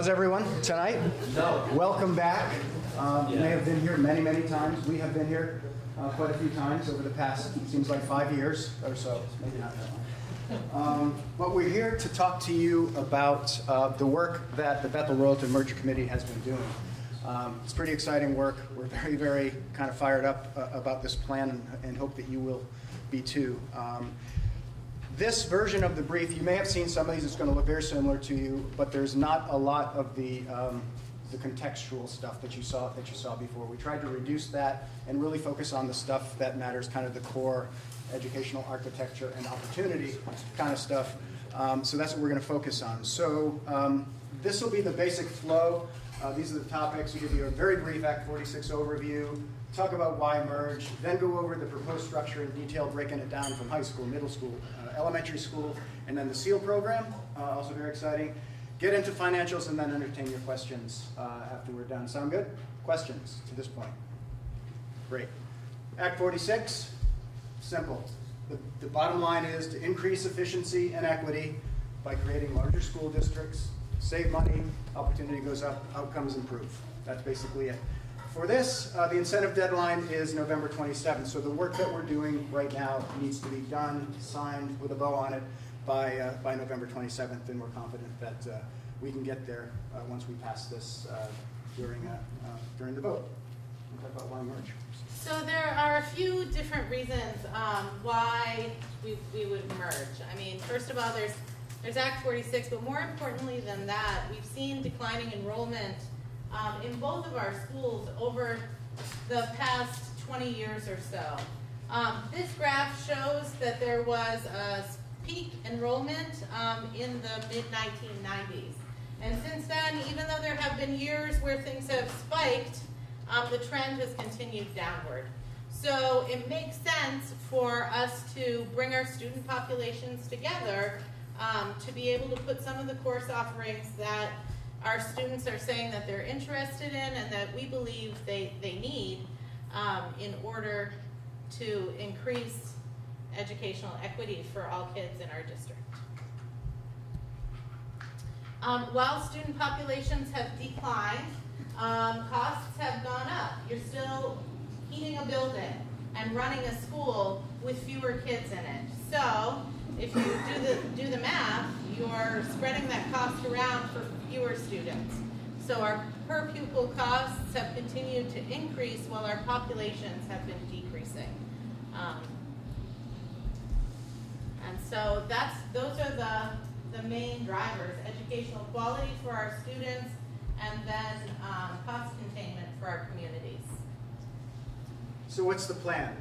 How's everyone tonight? Welcome back. Um, you may have been here many, many times. We have been here uh, quite a few times over the past, it seems like five years or so, maybe not that long. Um, but we're here to talk to you about uh, the work that the Bethel Royalton Merger Committee has been doing. Um, it's pretty exciting work. We're very, very kind of fired up uh, about this plan and, and, hope that you will be too. Um, this version of the brief, you may have seen some of these, it's going to look very similar to you, but there's not a lot of the, um, the contextual stuff that you saw that you saw before. We tried to reduce that and really focus on the stuff that matters, kind of the core educational architecture and opportunity kind of stuff. Um, so that's what we're going to focus on. So um, this will be the basic flow. Uh, these are the topics. We give you a very brief Act 46 overview, talk about why merge, then go over the proposed structure in detail, breaking it down from high school, middle school, uh, elementary school, and then the SEAL program, uh, also very exciting. Get into financials and then entertain your questions uh, after we're done. Sound good? Questions to this point? Great. Act 46, simple. The, the bottom line is to increase efficiency and equity by creating larger school districts, save money, opportunity goes up, outcomes improve. That's basically it. For this, uh, the incentive deadline is November 27th, so the work that we're doing right now needs to be done, signed with a bow on it by, uh, by November 27th, and we're confident that uh, we can get there uh, once we pass this uh, during, uh, during the vote. So there are a few different reasons um, why we, we would merge. I mean, first of all, there's, there's Act 46, but more importantly than that, we've seen declining enrollment um, in both of our schools over the past 20 years or so. Um, this graph shows that there was a peak enrollment um, in the mid-1990s. And since then, even though there have been years where things have spiked, um, the trend has continued downward. So it makes sense for us to bring our student populations together um, to be able to put some of the course offerings that our students are saying that they're interested in and that we believe they, they need um, in order to increase educational equity for all kids in our district. Um, while student populations have declined, um, costs have gone up. You're still heating a building and running a school with fewer kids in it. So if you do the, do the math, you're spreading that cost around for fewer students. So our per pupil costs have continued to increase while our populations have been decreasing. Um, and so that's those are the, the main drivers, educational quality for our students and then um, cost containment for our communities. So what's the plan?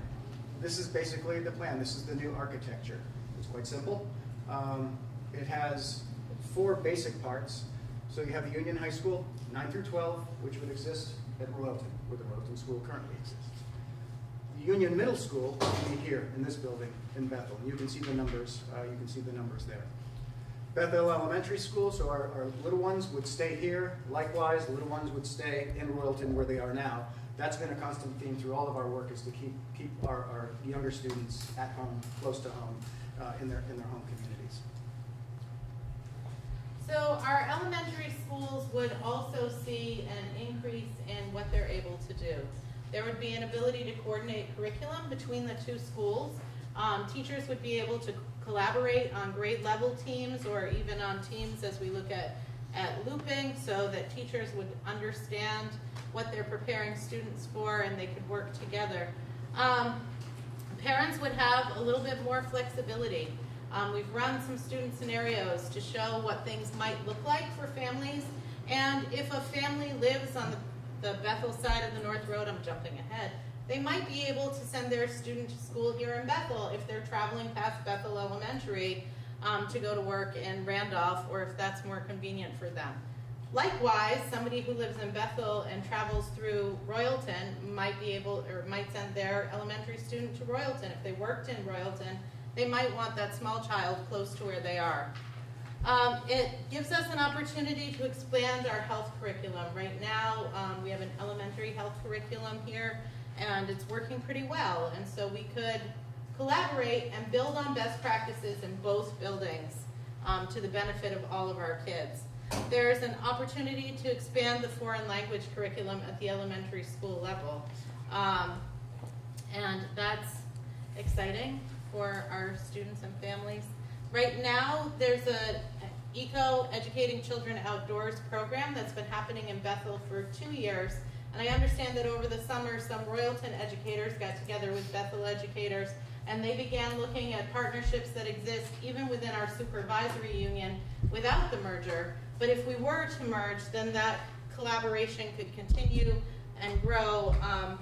This is basically the plan. This is the new architecture. It's quite simple. Um, it has four basic parts. So you have the Union High School, 9 through 12, which would exist at Royalton, where the Royalton School currently exists. The Union Middle School would be here in this building in Bethel. And you can see the numbers. Uh, you can see the numbers there. Bethel Elementary School, so our, our little ones would stay here. Likewise, the little ones would stay in Royalton where they are now. That's been a constant theme through all of our work is to keep, keep our, our younger students at home, close to home, uh, in, their, in their home community. So our elementary schools would also see an increase in what they're able to do. There would be an ability to coordinate curriculum between the two schools. Um, teachers would be able to collaborate on grade level teams or even on teams as we look at, at looping so that teachers would understand what they're preparing students for and they could work together. Um, parents would have a little bit more flexibility. Um, we've run some student scenarios to show what things might look like for families. And if a family lives on the, the Bethel side of the North Road, I'm jumping ahead, they might be able to send their student to school here in Bethel if they're traveling past Bethel Elementary um, to go to work in Randolph or if that's more convenient for them. Likewise, somebody who lives in Bethel and travels through Royalton might be able or might send their elementary student to Royalton. If they worked in Royalton, they might want that small child close to where they are. Um, it gives us an opportunity to expand our health curriculum. Right now, um, we have an elementary health curriculum here, and it's working pretty well. And so we could collaborate and build on best practices in both buildings um, to the benefit of all of our kids. there's an opportunity to expand the foreign language curriculum at the elementary school level. Um, and that's exciting for our students and families. Right now, there's a Eco Educating Children Outdoors program that's been happening in Bethel for two years. And I understand that over the summer, some Royalton educators got together with Bethel educators and they began looking at partnerships that exist even within our supervisory union without the merger. But if we were to merge, then that collaboration could continue and grow um,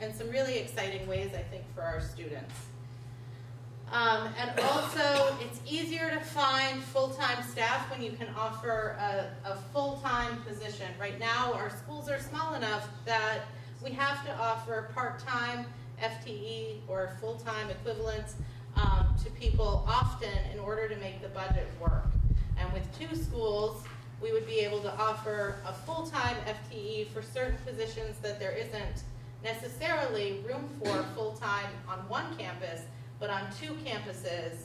in some really exciting ways, I think, for our students. Um, and also, it's easier to find full-time staff when you can offer a, a full-time position. Right now, our schools are small enough that we have to offer part-time FTE or full-time equivalents um, to people often in order to make the budget work. And with two schools, we would be able to offer a full-time FTE for certain positions that there isn't necessarily room for full-time on one campus, but on two campuses,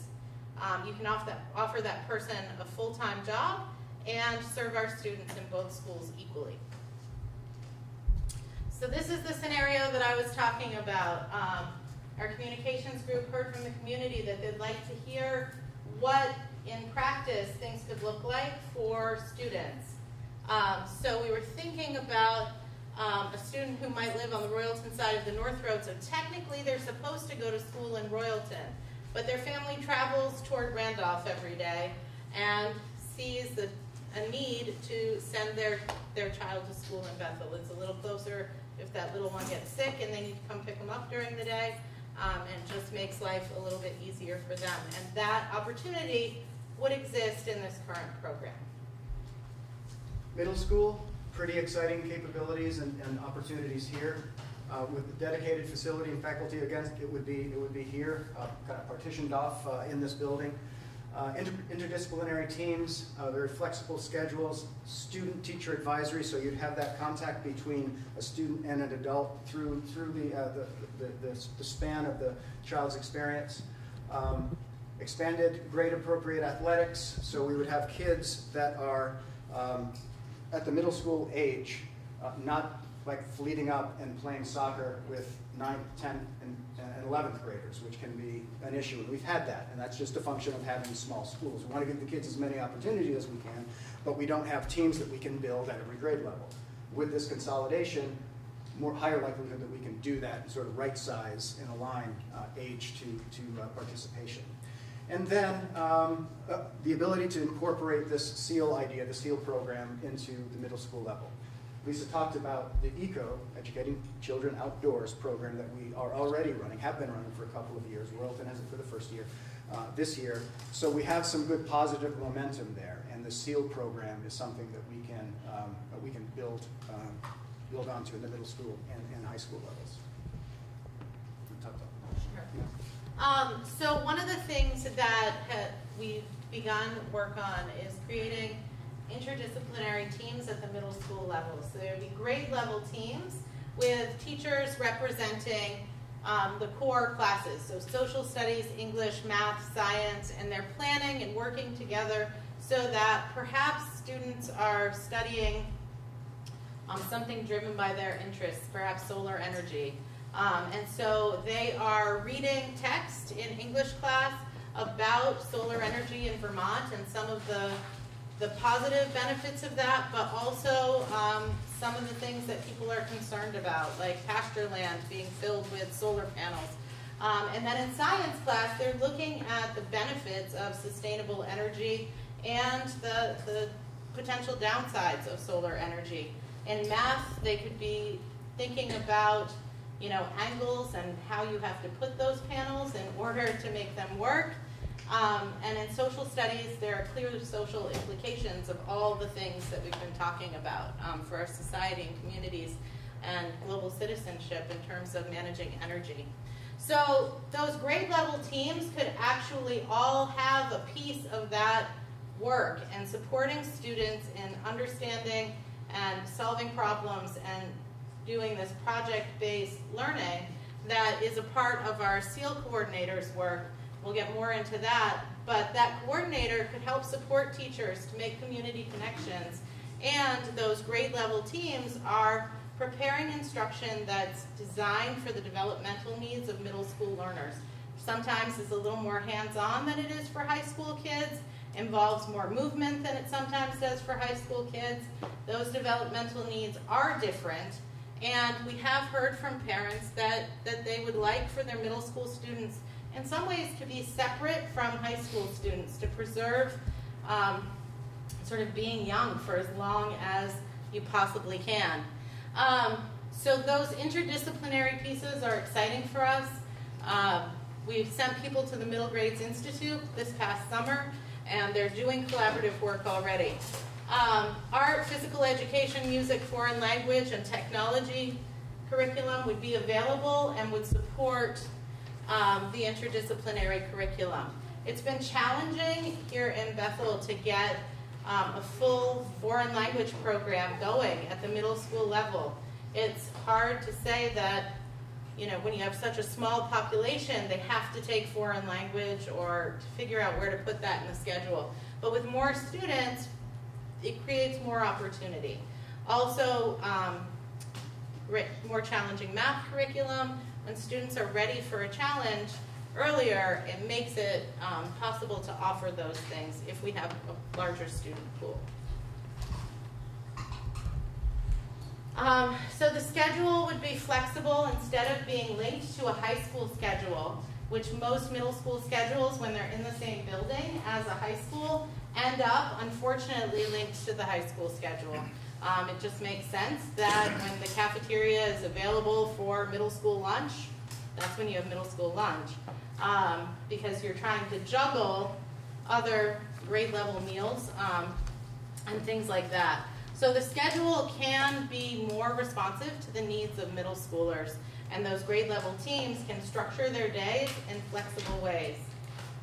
um, you can offer that, offer that person a full-time job and serve our students in both schools equally. So this is the scenario that I was talking about. Um, our communications group heard from the community that they'd like to hear what, in practice, things could look like for students. Um, so we were thinking about um, a student who might live on the Royalton side of the North Road. So technically, they're supposed to go to school in Royalton, but their family travels toward Randolph every day and sees the, a need to send their, their child to school in Bethel. It's a little closer if that little one gets sick and they need to come pick them up during the day, um, and just makes life a little bit easier for them. And that opportunity would exist in this current program. Middle school, pretty exciting capabilities and, and opportunities here. Uh, with the dedicated facility and faculty against it would be it would be here, uh, kind of partitioned off uh, in this building. Uh, inter interdisciplinary teams, uh, very flexible schedules, student-teacher advisory, so you'd have that contact between a student and an adult through through the uh, the, the, the, the, span of the child's experience. Um, expanded grade-appropriate athletics, so we would have kids that are um, at the middle school age, uh, not like fleeting up and playing soccer with 9th, 10th, and, and 11th graders, which can be an issue. And we've had that, and that's just a function of having small schools. We want to give the kids as many opportunities as we can, but we don't have teams that we can build at every grade level. With this consolidation, more higher likelihood that we can do that and sort of right size and align uh, age to, to uh, participation. And then um, uh, the ability to incorporate this SEAL idea, the SEAL program, into the middle school level. Lisa talked about the ECO, Educating Children Outdoors program that we are already running, have been running for a couple of years. Royalton has it for the first year, uh, this year. So we have some good positive momentum there, and the SEAL program is something that we can, um, we can build, um, build onto in the middle school and, and high school levels. Um, so one of the things that we've begun work on is creating interdisciplinary teams at the middle school level. So there would be grade level teams with teachers representing um, the core classes, so social studies, English, math, science, and they're planning and working together so that perhaps students are studying um, something driven by their interests, perhaps solar energy. Um, and so they are reading text in English class about solar energy in Vermont and some of the the positive benefits of that, but also um, some of the things that people are concerned about, like pasture land being filled with solar panels. Um, and then in science class, they're looking at the benefits of sustainable energy and the, the potential downsides of solar energy. In math, they could be thinking about you know, angles and how you have to put those panels in order to make them work. Um, and in social studies, there are clear social implications of all the things that we've been talking about um, for our society and communities and global citizenship in terms of managing energy. So those grade level teams could actually all have a piece of that work and supporting students in understanding and solving problems and doing this project-based learning that is a part of our SEAL coordinators work We'll get more into that. but that coordinator could help support teachers to make community connections. And those grade level teams are preparing instruction that's designed for the developmental needs of middle school learners. Sometimes it's a little more hands-on than it is for high school kids, involves more movement than it sometimes does for high school kids. Those developmental needs are different, and we have heard from parents that, that they would like for their middle school students in some ways to be separate from high school students, to preserve um, sort of being young for as long as you possibly can. Um, so those interdisciplinary pieces are exciting for us. Um, we've sent people to the Middle Grades Institute this past summer, and they're doing collaborative work already. Um, art, physical education, music, foreign language, and technology curriculum would be available and would support um, the interdisciplinary curriculum. It's been challenging here in Bethel to get um, a full foreign language program going at the middle school level. It's hard to say that, you know, when you have such a small population, they have to take foreign language or to figure out where to put that in the schedule. But with more students, it creates more opportunity. Also, um, more challenging math curriculum. When students are ready for a challenge, earlier, it makes it um, possible to offer those things if we have a larger student pool. Um, so the schedule would be flexible instead of being linked to a high school schedule, which most middle school schedules, when they're in the same building as a high school, end up, unfortunately, linked to the high school schedule. Um, it just makes sense that when the cafeteria is available for middle school lunch, that's when you have middle school lunch um, because you're trying to juggle other grade level meals um, and things like that. So the schedule can be more responsive to the needs of middle schoolers and those grade level teams can structure their days in flexible ways.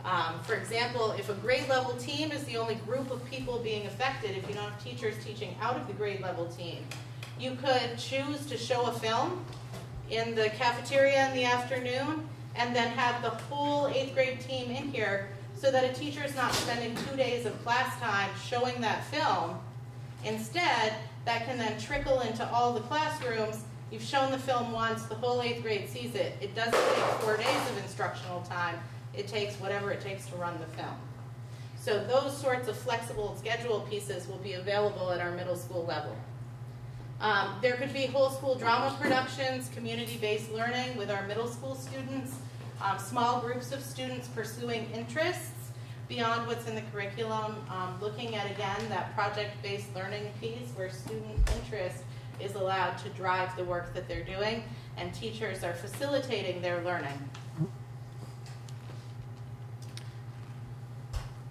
Um, for example, if a grade level team is the only group of people being affected, if you don't have teachers teaching out of the grade level team, you could choose to show a film in the cafeteria in the afternoon and then have the whole eighth grade team in here so that a teacher is not spending two days of class time showing that film. Instead, that can then trickle into all the classrooms. You've shown the film once, the whole eighth grade sees it. It doesn't take four days of instructional time. It takes whatever it takes to run the film. So those sorts of flexible schedule pieces will be available at our middle school level. Um, there could be whole school drama productions, community-based learning with our middle school students, um, small groups of students pursuing interests beyond what's in the curriculum, um, looking at, again, that project-based learning piece where student interest is allowed to drive the work that they're doing, and teachers are facilitating their learning.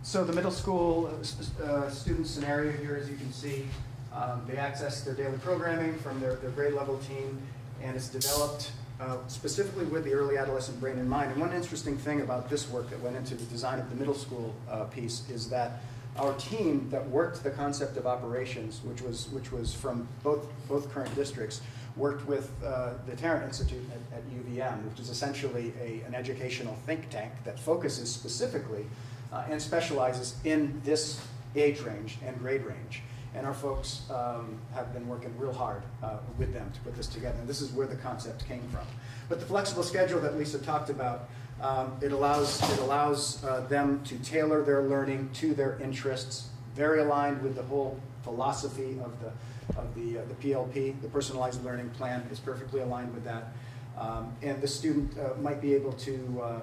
So the middle school uh, uh student scenario here, as you can see, um, they access their daily programming from their, their grade level team, and it's developed uh, specifically with the early adolescent brain in mind. And one interesting thing about this work that went into the design of the middle school uh, piece is that our team that worked the concept of operations, which was, which was from both, both current districts, worked with uh, the Tarrant Institute at, at, UVM, which is essentially a, an educational think tank that focuses specifically uh, and specializes in this age range and grade range. And our folks um, have been working real hard uh, with them to put this together. And this is where the concept came from. But the flexible schedule that Lisa talked about, um, it allows, it allows uh, them to tailor their learning to their interests, very aligned with the whole philosophy of the, of the, uh, the PLP, the Personalized Learning Plan is perfectly aligned with that. Um, and the student uh, might be able to uh,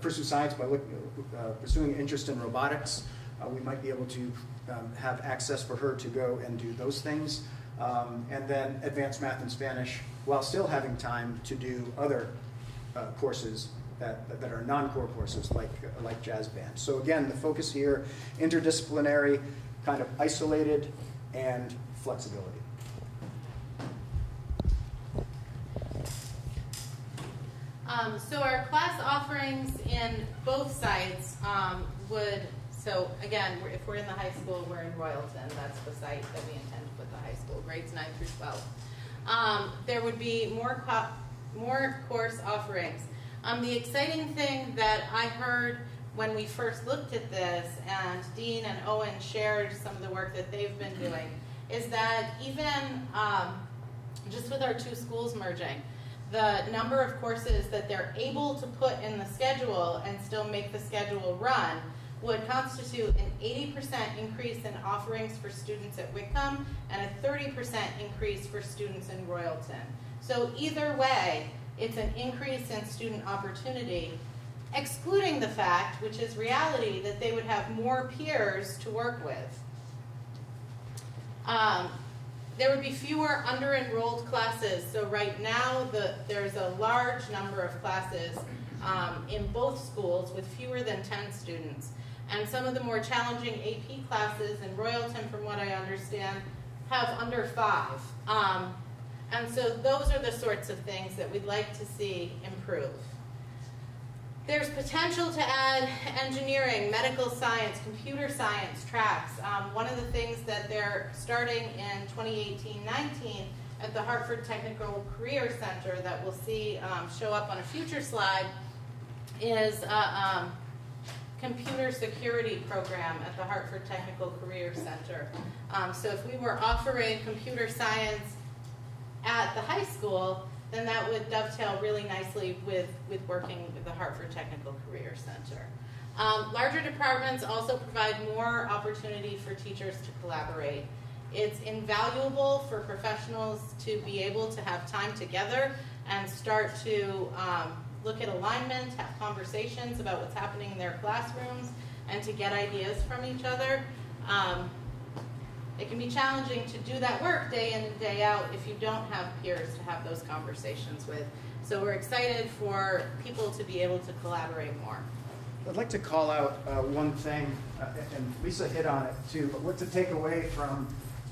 pursue science by uh, pursuing interest in robotics. we might be able to um, have access for her to go and do those things. Um, and then advanced math and Spanish while still having time to do other uh, courses that, that are non-core courses like, uh, like jazz band. So again, the focus here, interdisciplinary, kind of isolated, and flexibility. Um, so our class offerings in both sites um, would so again, if we're in the high school, we're in Royalton. That's the site that we intend to put the high school, grades 9 through 12. Um, there would be more, more course offerings. Um, the exciting thing that I heard when we first looked at this, and Dean and Owen shared some of the work that they've been doing, is that even um, just with our two schools merging, the number of courses that they're able to put in the schedule and still make the schedule run would constitute an 80% increase in offerings for students at Whitcomb and a 30% increase for students in Royalton. So either way, it's an increase in student opportunity, excluding the fact, which is reality, that they would have more peers to work with. Um, there would be fewer under-enrolled classes. So right now, the, there's a large number of classes um, in both schools with fewer than 10 students. And some of the more challenging AP classes in Royalton, from what I understand, have under five. Um, and so those are the sorts of things that we'd like to see improve. There's potential to add engineering, medical science, computer science tracks. Um, one of the things that they're starting in 2018-19 at the Hartford Technical Career Center that we'll see um, show up on a future slide is a um, computer security program at the Hartford Technical Career Center. Um, so if we were offering computer science at the high school, then that would dovetail really nicely with, with working with the Hartford Technical Career Center. Um, larger departments also provide more opportunity for teachers to collaborate. It's invaluable for professionals to be able to have time together and start to um, look at alignment, have conversations about what's happening in their classrooms, and to get ideas from each other. Um, it can be challenging to do that work day in and day out if you don't have peers to have those conversations with. So we're excited for people to be able to collaborate more. I'd like to call out uh, one thing, uh, and Lisa hit on it too, but what to take away from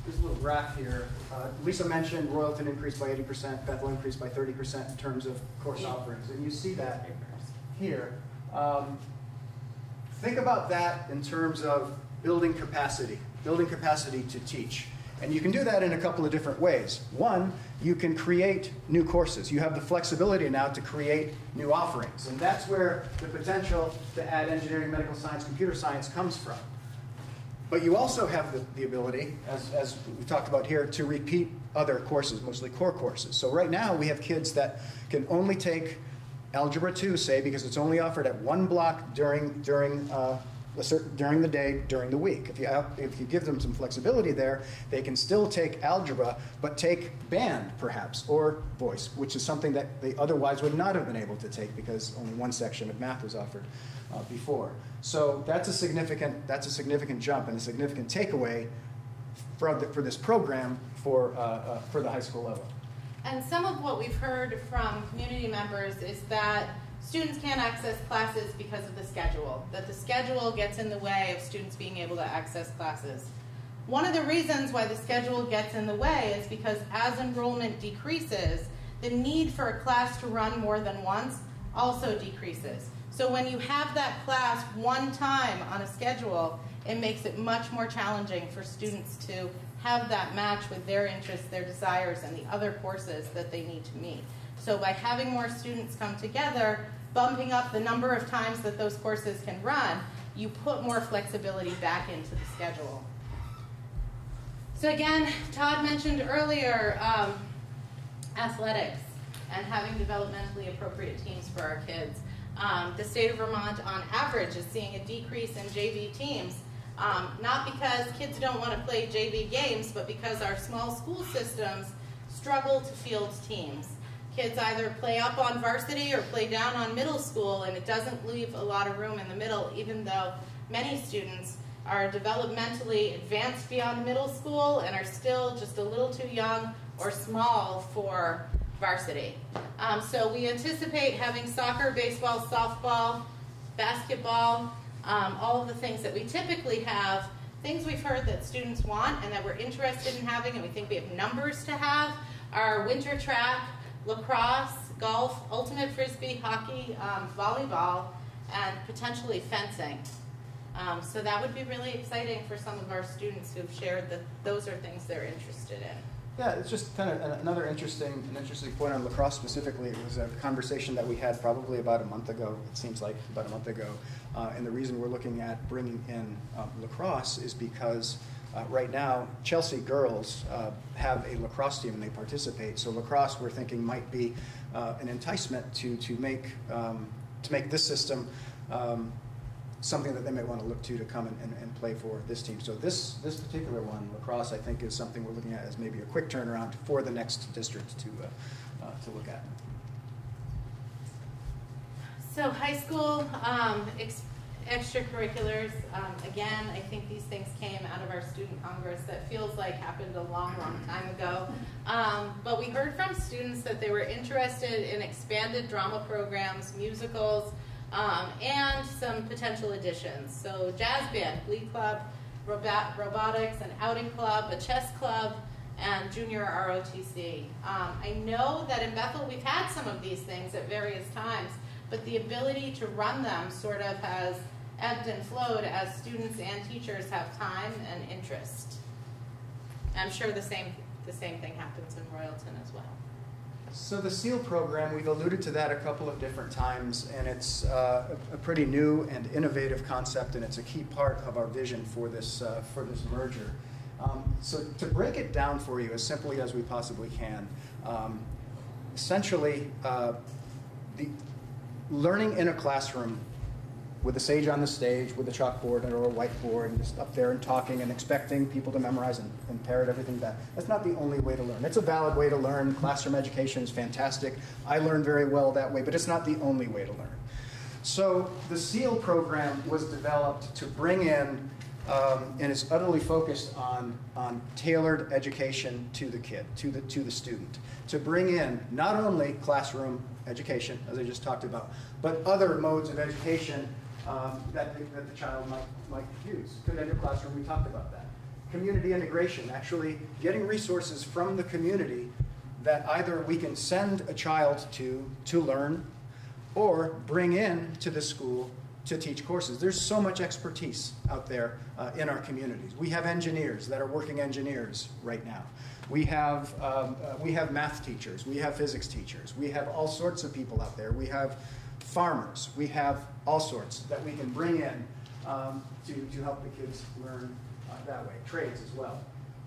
this little graph here. Uh, Lisa mentioned Royalton increased by 80%, Bethel increased by 30% in terms of course offerings, and you see that here. Um, think about that in terms of building capacity building capacity to teach. And you can do that in a couple of different ways. One, you can create new courses. You have the flexibility now to create new offerings. And that's where the potential to add engineering, medical science, computer science comes from. But you also have the, the ability, as, as we talked about here, to repeat other courses, mostly core courses. So right now we have kids that can only take Algebra 2, say, because it's only offered at one block during, during uh, certain, during the day, during the week. If you, if you give them some flexibility there, they can still take algebra, but take band perhaps, or voice, which is something that they otherwise would not have been able to take because only one section of math was offered uh, before. So that's a significant, that's a significant jump and a significant takeaway for, the, for this program for, uh, uh, for the high school level. And some of what we've heard from community members is that students can't access classes because of the schedule, that the schedule gets in the way of students being able to access classes. One of the reasons why the schedule gets in the way is because as enrollment decreases, the need for a class to run more than once also decreases. So when you have that class one time on a schedule, it makes it much more challenging for students to have that match with their interests, their desires, and the other courses that they need to meet. So by having more students come together, bumping up the number of times that those courses can run, you put more flexibility back into the schedule. So again, Todd mentioned earlier um, athletics and having developmentally appropriate teams for our kids. Um, the state of Vermont, on average, is seeing a decrease in JV teams, um, not because kids don't want to play JV games, but because our small school systems struggle to field teams kids either play up on varsity or play down on middle school, and it doesn't leave a lot of room in the middle, even though many students are developmentally advanced beyond middle school and are still just a little too young or small for varsity. Um, so we anticipate having soccer, baseball, softball, basketball, um, all of the things that we typically have, things we've heard that students want and that we're interested in having and we think we have numbers to have are winter track, lacrosse, golf, ultimate frisbee, hockey, um, volleyball, and potentially fencing. Um, so that would be really exciting for some of our students who've shared that those are things they're interested in. Yeah, it's just kind of another interesting, an interesting point on lacrosse specifically. It was a conversation that we had probably about a month ago. It seems like about a month ago, uh, and the reason we're looking at bringing in um, lacrosse is because uh, right now Chelsea girls uh, have a lacrosse team and they participate. So lacrosse, we're thinking, might be uh, an enticement to to make um, to make this system. Um, something that they might want to look to to come and, and, and, play for this team. So this this particular one, lacrosse, I think is something we're looking at as maybe a quick turnaround for the next district to uh, uh, to look at. So high school um, extracurriculars. Um, again, I think these things came out of our student congress that feels like happened a long, long time ago. Um, but we heard from students that they were interested in expanded drama programs, musicals um, and some potential additions. So jazz band, glee club, robotics, an outing club, a chess club, and junior ROTC. Um, I know that in Bethel we've had some of these things at various times, but the ability to run them sort of has ebbed and flowed as students and teachers have time and interest. I'm sure the same, the same thing happens in Royalton as well. So the SEAL program, we've alluded to that a couple of different times, and it's uh, a, pretty new and innovative concept, and it's a key part of our vision for this, uh, for this merger. Um, so to break it down for you as simply as we possibly can, um, essentially, uh, the learning in a classroom with a sage on the stage, with a chalkboard or a whiteboard, and just up there and talking and expecting people to memorize and, and parrot everything back. That's not the only way to learn. It's a valid way to learn. Classroom education is fantastic. I learn very well that way, but it's not the only way to learn. So the SEAL program was developed to bring in, um, and it's utterly focused on, on tailored education to the kid, to the, to the student. To bring in not only classroom education, as I just talked about, but other modes of education um, that, the, that the child might, might use. Could enter classroom, we talked about that. Community integration, actually getting resources from the community that either we can send a child to to learn or bring in to the school to teach courses. There's so much expertise out there uh, in our communities. We have engineers that are working engineers right now. We have, um, uh, we have math teachers. We have physics teachers. We have all sorts of people out there. We have farmers. We have all sorts that we can bring in um, to, to help the kids learn uh, that way. Trades as well.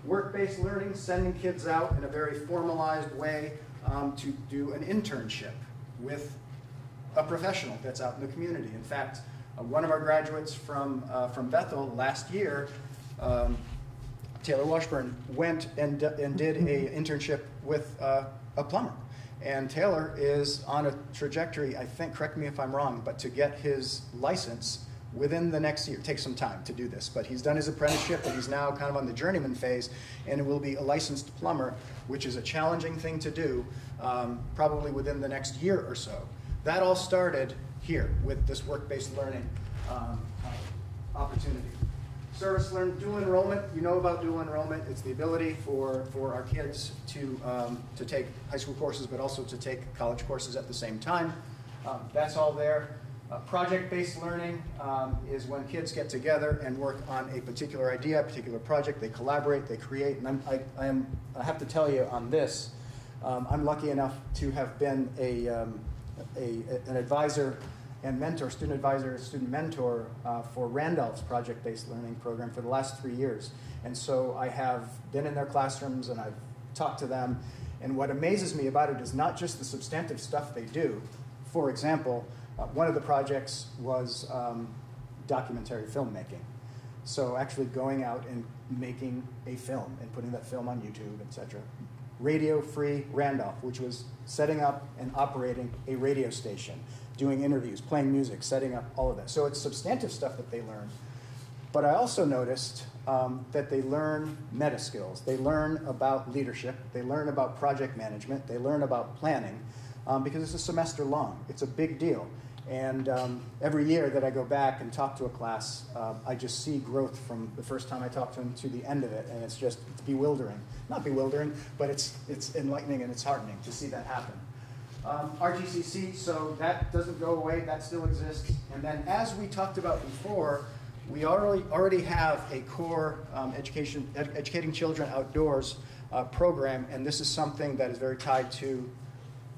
Work-based learning, sending kids out in a very formalized way um, to do an internship with a professional that's out in the community. In fact, uh, one of our graduates from, uh, from Bethel last year, um, Taylor Washburn, went and, and did an internship with uh, a plumber. And Taylor is on a trajectory, I think, correct me if I'm wrong, but to get his license within the next year. It takes some time to do this, but he's done his apprenticeship, but he's now kind of on the journeyman phase, and it will be a licensed plumber, which is a challenging thing to do, um, probably within the next year or so. That all started here with this work-based learning um, opportunity. Service Learn dual enrollment, you know about dual enrollment. It's the ability for, for our kids to, um, to take high school courses, but also to take college courses at the same time. Um, that's all there. Uh, Project-based learning um, is when kids get together and work on a particular idea, a particular project. They collaborate, they create. And I'm, I, I, am, I have to tell you on this, um, I'm lucky enough to have been a, um, a, an advisor and mentor, student advisor, student mentor uh, for Randolph's project-based learning program for the last three years. And so I have been in their classrooms and I've talked to them. And what amazes me about it is not just the substantive stuff they do. For example, uh, one of the projects was um, documentary filmmaking. So actually going out and making a film and putting that film on YouTube, etc. Radio Free Randolph, which was setting up and operating a radio station doing interviews, playing music, setting up all of that. So it's substantive stuff that they learn. But I also noticed um, that they learn meta skills. They learn about leadership. They learn about project management. They learn about planning um, because it's a semester long. It's a big deal. And um, every year that I go back and talk to a class, uh, I just see growth from the first time I talk to them to the end of it, and it's just it's bewildering. Not bewildering, but it's it's enlightening and it's heartening to see that happen. Um, RGCC, so that doesn't go away, that still exists. And then as we talked about before, we already, already have a core um, education, ed educating children outdoors uh, program, and this is something that is very tied to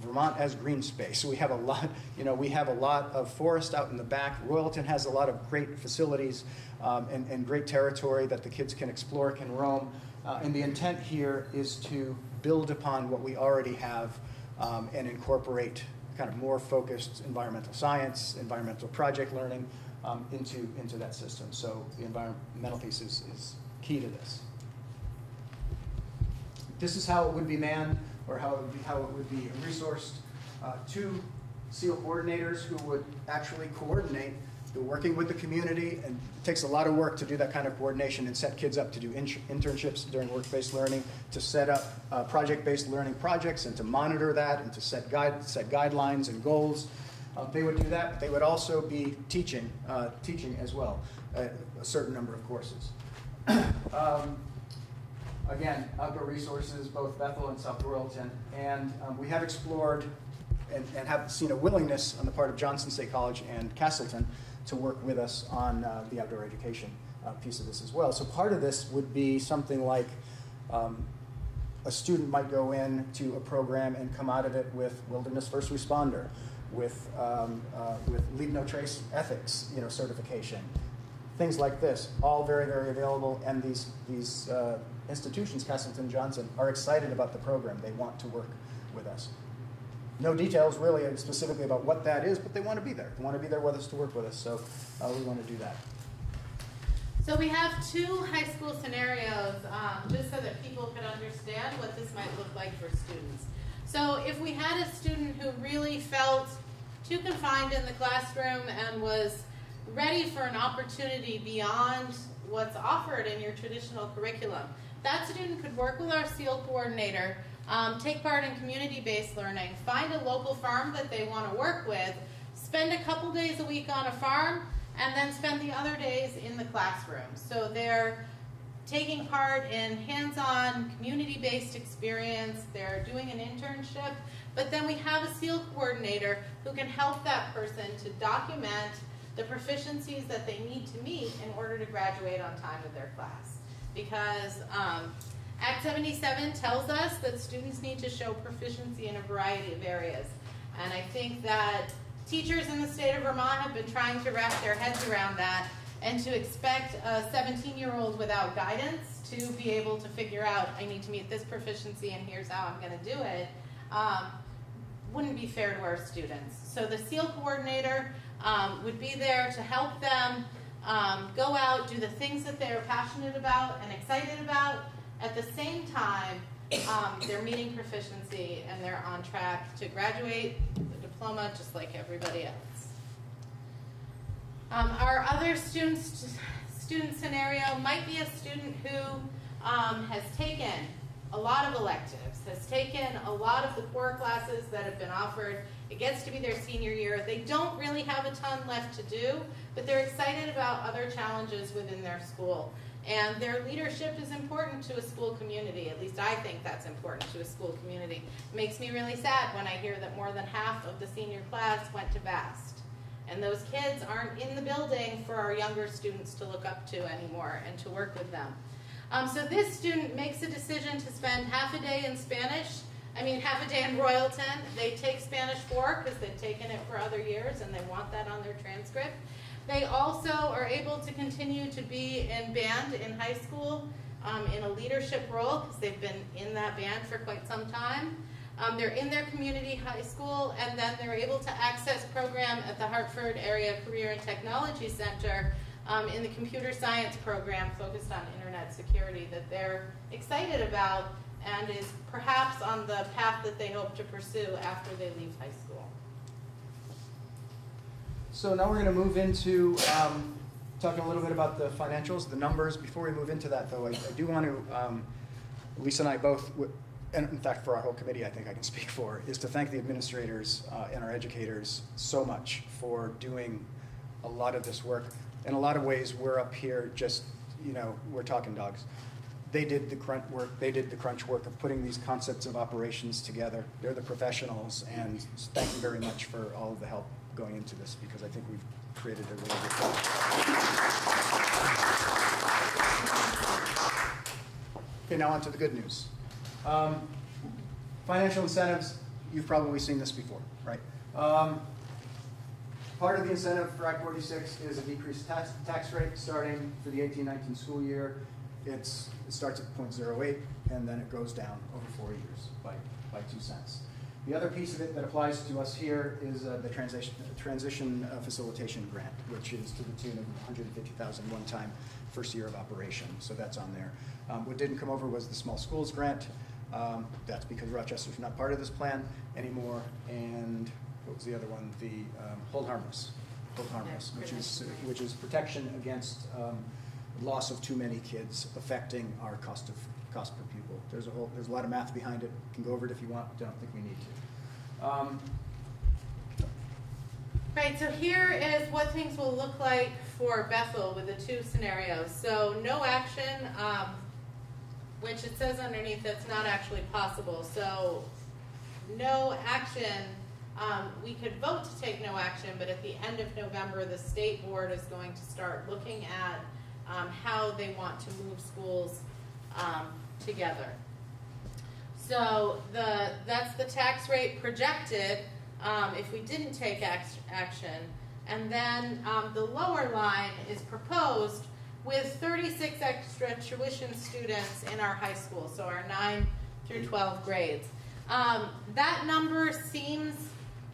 Vermont as green space. We have a lot, you know, we have a lot of forest out in the back. Royalton has a lot of great facilities um, and, and great territory that the kids can explore, can roam. Uh, and the intent here is to build upon what we already have um, and incorporate kind of more focused environmental science, environmental project learning um, into, into that system. So the environmental piece is, is key to this. This is how it would be manned, or how it would be, how it would be resourced. Uh, two SEAL coordinators who would actually coordinate working with the community, and it takes a lot of work to do that kind of coordination and set kids up to do in internships during work-based learning, to set up uh, project-based learning projects, and to monitor that, and to set guide set guidelines and goals. Uh, they would do that. But they would also be teaching, uh, teaching as well, a certain number of courses. um, again, outdoor resources, both Bethel and South Royalton, and um, we have explored and, and, have seen a willingness on the part of Johnson State College and Castleton to work with us on uh, the outdoor education uh, piece of this as well. So part of this would be something like um, a student might go in to a program and come out of it with wilderness first responder, with, um, uh, with leave no trace ethics you know, certification, things like this, all very, very available, and these, these uh, institutions, Castleton Johnson, are excited about the program. They want to work with us. No details really specifically about what that is, but they want to be there. They want to be there with us to work with us, so uh, we want to do that. So we have two high school scenarios, um, just so that people could understand what this might look like for students. So if we had a student who really felt too confined in the classroom and was ready for an opportunity beyond what's offered in your traditional curriculum, that student could work with our SEAL coordinator, um, take part in community-based learning, find a local farm that they want to work with, spend a couple days a week on a farm, and then spend the other days in the classroom. So they're taking part in hands-on, community-based experience, they're doing an internship, but then we have a SEAL coordinator who can help that person to document the proficiencies that they need to meet in order to graduate on time with their class because um, Act 77 tells us that students need to show proficiency in a variety of areas. And I think that teachers in the state of Vermont have been trying to wrap their heads around that and to expect a 17-year-old without guidance to be able to figure out, I need to meet this proficiency and here's how I'm going to do it, um, wouldn't be fair to our students. So the SEAL coordinator um, would be there to help them um, go out, do the things that they're passionate about and excited about. At the same time, um, they're meeting proficiency and they're on track to graduate with a diploma just like everybody else. Um, our other student, student scenario might be a student who um, has taken a lot of electives, has taken a lot of the core classes that have been offered. It gets to be their senior year. They don't really have a ton left to do, but they're excited about other challenges within their school. And their leadership is important to a school community. At least I think that's important to a school community. It makes me really sad when I hear that more than half of the senior class went to VAST. And those kids aren't in the building for our younger students to look up to anymore and to work with them. Um, so this student makes a decision to spend half a day in Spanish, I mean half a day in Royalton. They take Spanish 4 because they've taken it for other years and they want that on their transcript. They also are able to continue to be in band in high school um, in a leadership role because they've been in that band for quite some time. Um, they're in their community high school and then they're able to access program at the Hartford Area Career and Technology Center um, in the computer science program focused on internet security that they're excited about and is perhaps on the path that they hope to pursue after they leave high school. So now we're going to move into um, talking a little bit about the financials, the numbers. Before we move into that, though, I, I do want to, um, Lisa and I both, and in fact for our whole committee, I think I can speak for, is to thank the administrators uh, and our educators so much for doing a lot of this work. In a lot of ways, we're up here just, you know, we're talking dogs. They did the crunch work. They did the crunch work of putting these concepts of operations together. They're the professionals, and thank you very much for all of the help going into this because I think we've created a really good. Okay, now on to the good news. Um, Financial incentives, you've probably seen this before, right? Um, Part of the incentive for Act 46 is a decreased tax, tax rate starting for the 18-19 school year. It's, it starts at .08 and then it goes down over four years by, by two cents. The other piece of it that applies to us here is uh, the transition, transition uh, facilitation grant, which is to the tune of 150,000 one time first year of operation. So that's on there. Um, what didn't come over was the small schools grant. Um, that's because Rochester's not part of this plan anymore. And what was the other one? The um, hold harmless, hold harmless, which is which is protection against um, loss of too many kids affecting our cost of cost per pupil. There's a whole there's a lot of math behind it. You Can go over it if you want. Don't think we need to. Um, Right, so here is what things will look like for Bethel with the two scenarios. So no action, um, which it says underneath that's not actually possible. So no action, um, we could vote to take no action, but at the end of November, the state board is going to start looking at um, how they want to move schools um, together. So the that's the tax rate projected um, if we didn't take act- action. And then um, the lower line is proposed with 36 extra tuition students in our high school, so our 9 through 12 grades. Um, that number seems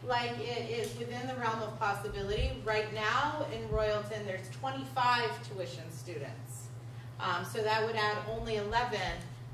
like it is within the realm of possibility. Right now in Royalton, there's 25 tuition students. Um, so that would add only 11.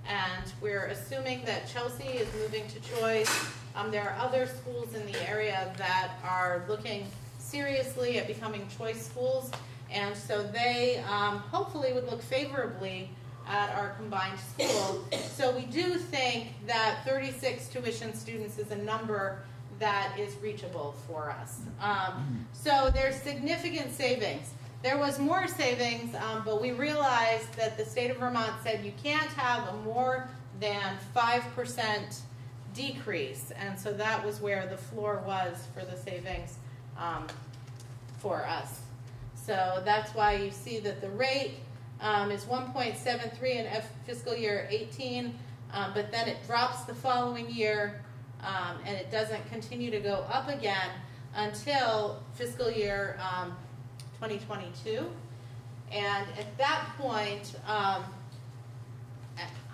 And we're assuming that Chelsea is moving to choice. Um, there are other schools in the area that are looking seriously at becoming choice schools. And so they um, hopefully would look favorably at our combined school. So we do think that 36 tuition students is a number that is reachable for us. Um, so there's significant savings. There was more savings, um, but we realized that the state of Vermont said you can't have a more than 5% decrease. And so that was where the floor was for the savings um, for us. So that's why you see that the rate um, is 1.73 in F fiscal year 18, um, but then it drops the following year um, and it doesn't continue to go up again until fiscal year um, 2022. And at that point, um,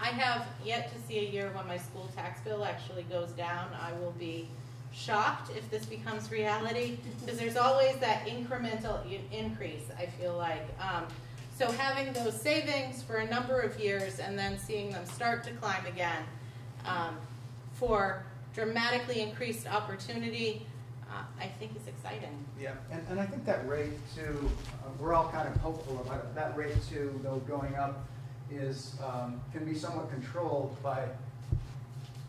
I have yet to see a year when my school tax bill actually goes down. I will be shocked if this becomes reality because there's always that incremental increase, I feel like. Um, so having those savings for a number of years and then seeing them start to climb again um, for dramatically increased opportunity, I think is exciting. Yeah, and, and I think that rate too, uh, we're all kind of hopeful about it. That rate too, though going up, is um, can be somewhat controlled by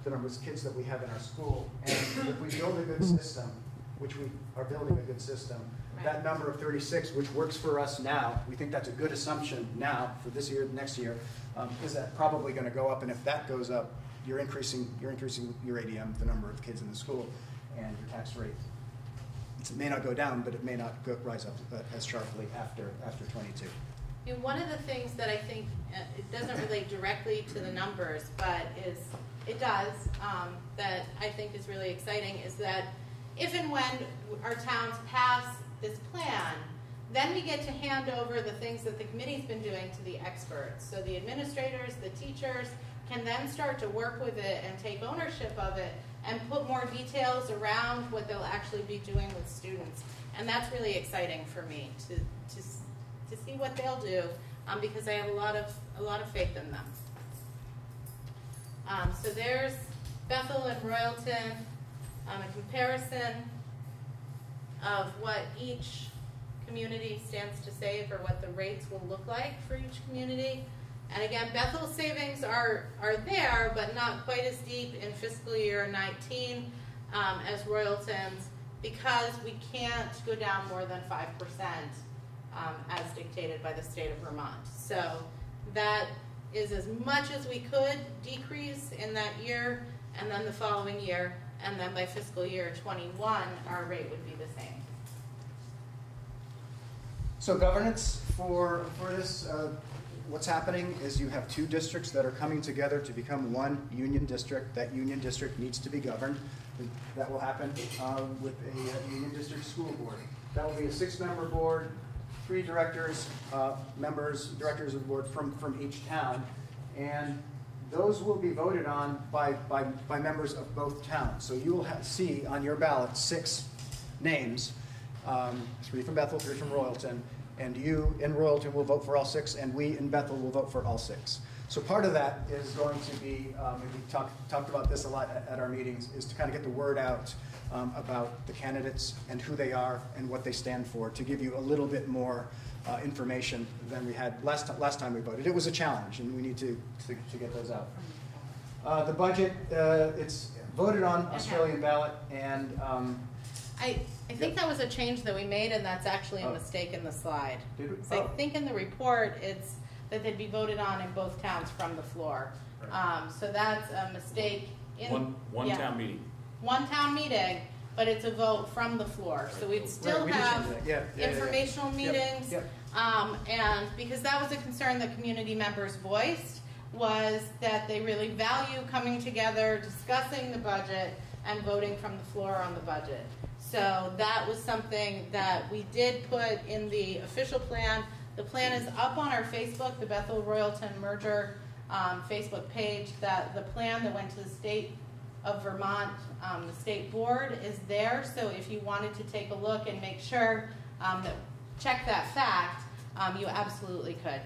the number of kids that we have in our school. And if we build a good system, which we are building a good system, right. that number of 36, which works for us now, we think that's a good assumption now for this year, next year, um, is that probably going to go up. And if that goes up, you're increasing, you're increasing your ADM, the number of kids in the school, and your tax rate. It may not go down, but it may not go, rise up uh, as sharply after after 22. And one of the things that I think uh, it doesn't relate directly to the numbers, but is it does um, that I think is really exciting is that if and when our towns pass this plan, then we get to hand over the things that the committee's been doing to the experts. So the administrators, the teachers can then start to work with it and take ownership of it and put more details around what they'll actually be doing with students. And that's really exciting for me to, to to see what they'll do um, because I have a lot of a lot of faith in them. Um, so there's Bethel and Royalton, um, a comparison of what each community stands to save or what the rates will look like for each community. And again, Bethel's savings are, are there, but not quite as deep in fiscal year 19 um, as Royalton's because we can't go down more than 5% um, as dictated by the state of Vermont. So that is as much as we could decrease in that year, and then the following year, and then by fiscal year 21, our rate would be the same. So governance for for this, uh, what's happening is you have two districts that are coming together to become one union district. That union district needs to be governed. That will happen uh, with a uh, union district school board. That will be a six-member board, three directors, uh, members, directors of the board from, from each town. And those will be voted on by, by, by members of both towns. So you will ha see on your ballot six names, um, three from Bethel, three from Royalton, and you in Royalton will vote for all six, and we in Bethel will vote for all six. So part of that is going to be, um, and we talked, talked about this a lot at, our meetings, is to kind of get the word out um, about the candidates and who they are and what they stand for, to give you a little bit more uh, information than we had last, last time we voted. It was a challenge, and we need to, to, to get those out. Uh, the budget, uh, it's voted on Australian ballot, and, um, I, I think that was a change that we made, and that's actually a Oh. mistake in the slide. Did we? So I Oh. think in the report, it's that they'd be voted on in both towns from the floor. Um, so that's a mistake in. One, one yeah. town meeting. One town meeting, but it's a vote from the floor, so we'd still Right, we did have change that. Yeah, yeah, yeah, yeah. informational Yep, meetings. yep. Um, and because that was a concern that community members voiced, was that they really value coming together, discussing the budget, and voting from the floor on the budget. So that was something that we did put in the official plan. The plan is up on our Facebook, the Bethel Royalton Merger um, Facebook page. That the plan that went to the state of Vermont, um, the state board is there. So if you wanted to take a look and make sure um, that check that fact, um, you absolutely could.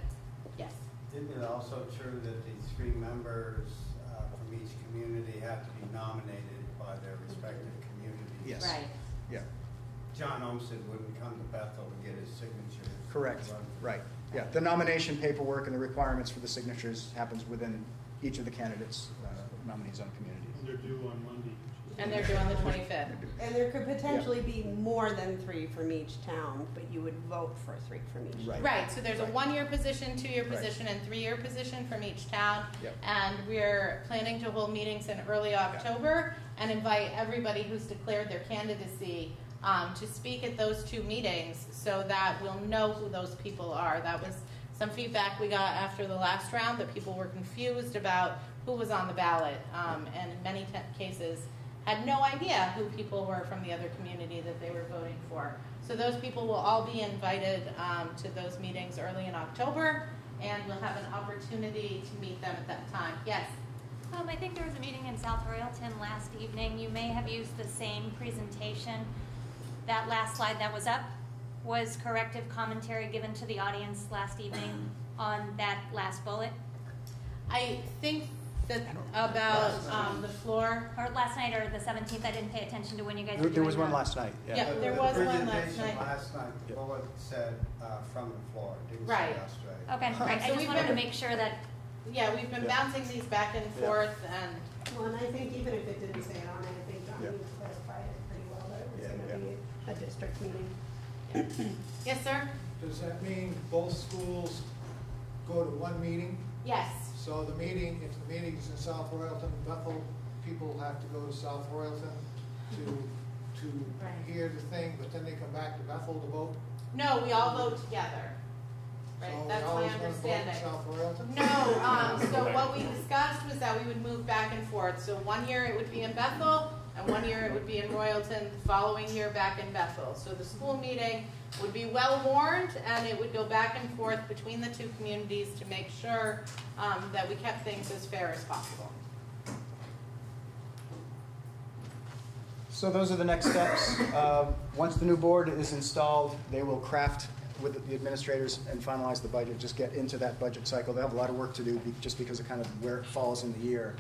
Yes. Isn't it also true that the three members uh, from each community have to be nominated by their respective communities? Yes. Right. Yeah, John Olmsted wouldn't come to Bethel to get his signature. correct, right. Yeah, the nomination paperwork and the requirements for the signatures happens within each of the candidates' uh, nominees on communities. They're due on Monday. And they're doing the 25th. And there could potentially be more than three from each town, but you would vote for three from each. Right. Right, so there's a Right. one-year position, two-year Right. position, and three-year position from each town. Yep. And we're planning to hold meetings in early October and invite everybody who's declared their candidacy um, to speak at those two meetings so that we'll know who those people are. That was some feedback we got after the last round, that people were confused about who was on the ballot. um, And in many te- cases, had no idea who people were from the other community that they were voting for. So those people will all be invited um, to those meetings early in October, and we'll have an opportunity to meet them at that time. Yes? Um, I think there was a meeting in South Royalton last evening. You may have used the same presentation. That last slide that was up was corrective commentary given to the audience last evening on that last bullet. I think that about um, the floor, Or last night or the seventeenth, I didn't pay attention to when you guys There were there doing was one that. last night, yeah. Yeah, The- there the was one last presentation night. last night, the Yep. bullet said uh, from the floor, it didn't say Right. Australia. Okay, Huh. great. So I we've just wanted to been- make sure that, yeah, we've been Yeah. bouncing these back and Yeah. forth, and Well, and I think even if it didn't say it on it, I think John Yeah. clarified it pretty well that it was Yeah, gonna be a district meeting. yes, sir? Does that mean both schools go to one meeting? Yes. So the meeting, if the meeting's in South Royalton, Bethel, people have to go to South Royalton to, to Right. hear the thing, but then they come back to Bethel to vote? No, we all vote together. Right, So we that's my always wanna vote in understanding. South Royalton? No, um, so what we discussed was that we would move back and forth. So one year it would be in Bethel, and one year it would be in Royalton, the following year back in Bethel. So the school meeting would be well warned, and it would go back and forth between the two communities to make sure, um, that we kept things as fair as possible. So those are the next steps. Uh, Once the new board is installed, they will craft with the administrators and finalize the budget, just get into that budget cycle. They have a lot of work to do, just because of kind of where it falls in the year,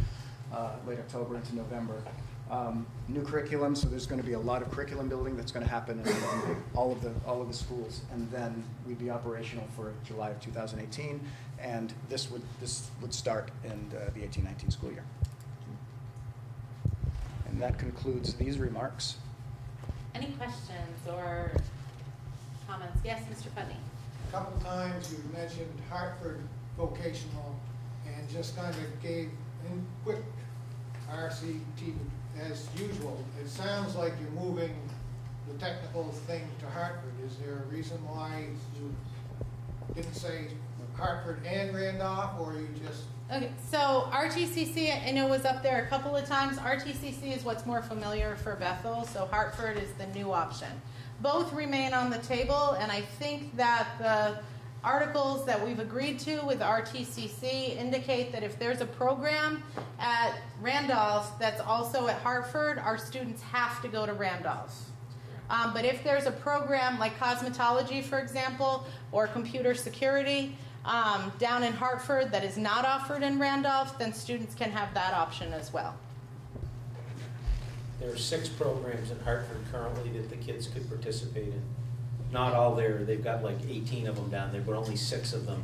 uh, late October into November. Um, New curriculum, so there's going to be a lot of curriculum building that's going to happen in in all of the, all of the schools. And then we'd be operational for July of 2018, and this would, this would start in uh, the 18-19 school year. And that concludes these remarks. Any questions or comments? Yes, Mr. Putney? A Couple times you mentioned Hartford vocational and just kind of gave in quick RCT as usual. It sounds like you're moving the technical thing to Hartford. Is there a reason why you didn't say Hartford and Randolph, or you just, Okay, so RTCC, I know was up there a couple of times. RTCC is what's more familiar for Bethel, so Hartford is the new option. Both remain on the table, and I think that the articles that we've agreed to with RTCC indicate that if there's a program at Randolph that's also at Hartford, our students have to go to Randolph. Um, but if there's a program like cosmetology, for example, or computer security um, down in Hartford that is not offered in Randolph, then students can have that option as well. There are six programs in Hartford currently that the kids could participate in. Not all there, they've got like eighteen of them down there, but only six of them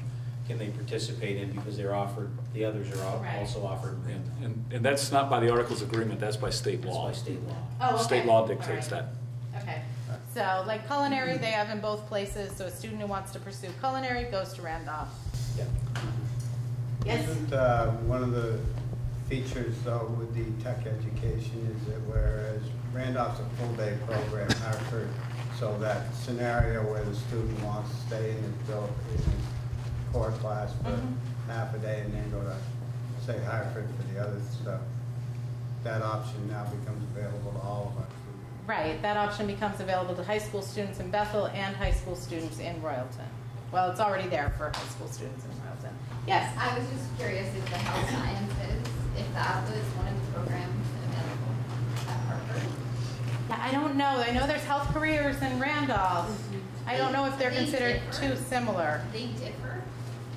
can they participate in because they're offered, the others are al- Right. also offered in And, and, and that's not by the Articles of Agreement, that's by state It's law. by state law. Oh, okay. State law dictates right. that. Okay. So, like culinary, they have in both places. So, a student who wants to pursue culinary goes to Randolph. Yeah. Yes. Isn't, uh, one of the features though with the tech education is that whereas Randolph's a full-day program, Hartford, so that scenario where the student wants to stay in his build, in his core class for Mhm. half a day and then go to, say, Hartford for the other stuff, that option now becomes available to all of us. Right. That option becomes available to high school students in Bethel and high school students in Royalton. Well, it's already there for high school students in Royalton. Yes. I was just curious if the health sciences, if that was one of the programs available at Hartford. Yeah, I don't know. I know there's health careers in Randolph. I don't know if they're They considered differ. too similar. They differ,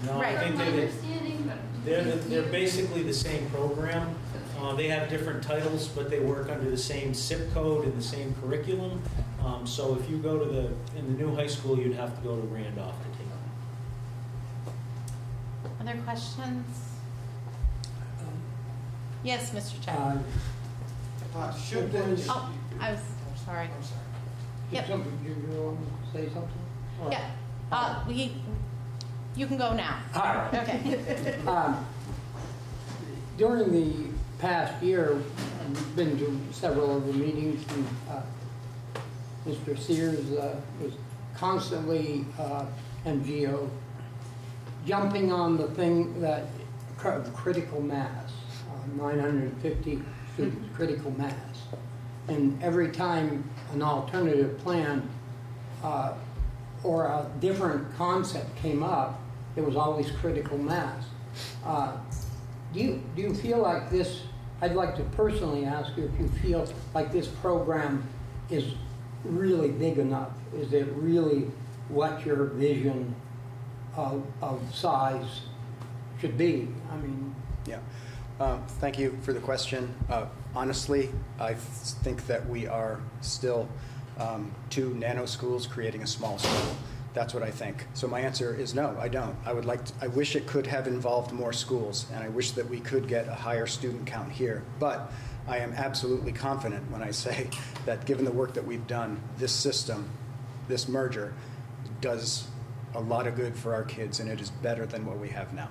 No, I Right. think from my they're, understanding, but. they're, the- they're basically the same program. Uh, they have different titles, but they work under the same CIP code and the same curriculum. Um, so if you go to the, in the new high school, you'd have to go to Randolph to take it. Other questions? Yes, Mr. Chad. Uh, should But then- Oh, I was sorry. I'm sorry. Yep. Did somebody, you you want to say something? Or- Yeah. Uh, we, you can go now. All right. Okay. Um, During the past year, I've been to several of the meetings, and uh, Mr. Sears uh, was constantly, uh, MGO, jumping on the thing that, cr- critical mass, uh, 950 students, critical mass. And every time an alternative plan uh, or a different concept came up, it was always critical mass. Uh, Do you, do you feel like this, I'd like to personally ask you if you feel like this program is really big enough? Is it really what your vision of, of size should be? I mean, Yeah. Um, Thank you for the question. Uh, Honestly, I th- think that we are still um, two nano schools creating a small school. That's what I think. So my answer is no, I don't. I would like, to- I wish it could have involved more schools, and I wish that we could get a higher student count here. But I am absolutely confident when I say that given the work that we've done, this system, this merger, does a lot of good for our kids, and it is better than what we have now.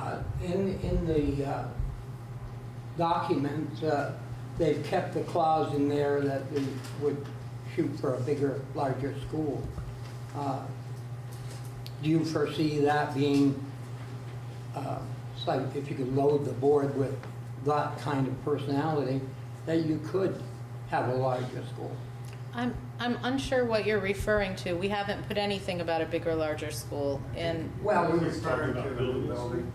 Uh, in, in the uh, document, uh, they've kept the clause in there that they would shoot for a bigger, larger school. Uh, Do you foresee that being, uh, it's like if you could load the board with that kind of personality, that you could have a larger school? I'm, I'm unsure what you're referring to. We haven't put anything about a bigger, larger school in, Well, we- Referring to the new building.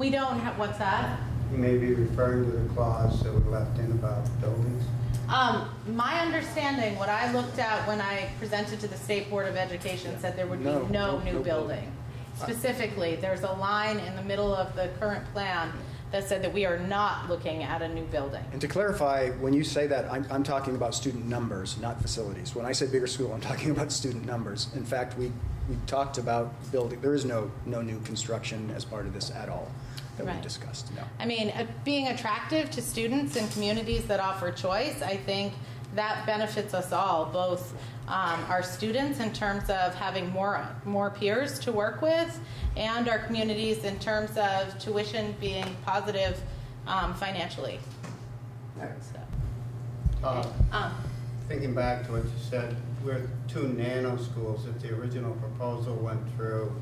We don't have, what's that? You may be referring to the clause that we left in about buildings. Um, my understanding, what I looked at when I presented to the State Board of Education said there would be No, no no, new no building. Specifically, there's a line in the middle of the current plan that said that we are not looking at a new building. And to clarify, when you say that, I'm, I'm talking about student numbers, not facilities. When I say bigger school, I'm talking about student numbers. In fact, we, we talked about building, there is no, no new construction as part of this at all that we discussed, no. I mean, uh, being attractive to students in communities that offer choice, I think that benefits us all, both um, our students in terms of having more more peers to work with, and our communities in terms of tuition being positive um, financially. So, Uh, um, Thinking back to what you said we're two nano schools. If the original proposal went through,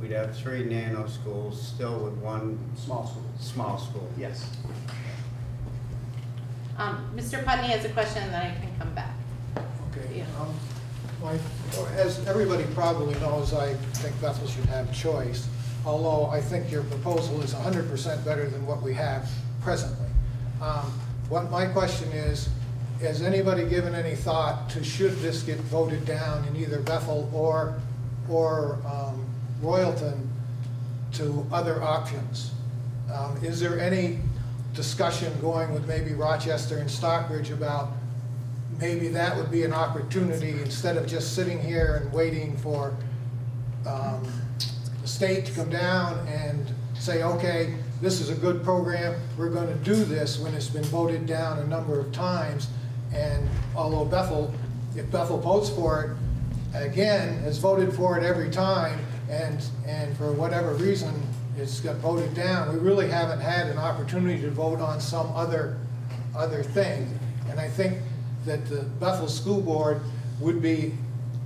we'd have three nano schools, still with one Small schools. small school. Yes. Um, Mr. Putney has a question, and then I can come back. Okay. Yeah. um, My, as everybody probably knows, I think Bethel should have choice, although I think your proposal is hundred percent better than what we have presently. Um, What my question is, has anybody given any thought to should this get voted down in either Bethel or, or um, Royalton to other options? Um, Is there any discussion going with maybe Rochester and Stockbridge about maybe that would be an opportunity, instead of just sitting here and waiting for um, the state to come down and say, okay, this is a good program, we're gonna do this, when it's been voted down a number of times. And although Bethel, if Bethel votes for it, again, has voted for it every time, and, and for whatever reason, it's got voted down, we really haven't had an opportunity to vote on some other, other thing. And I think that the Bethel School Board would be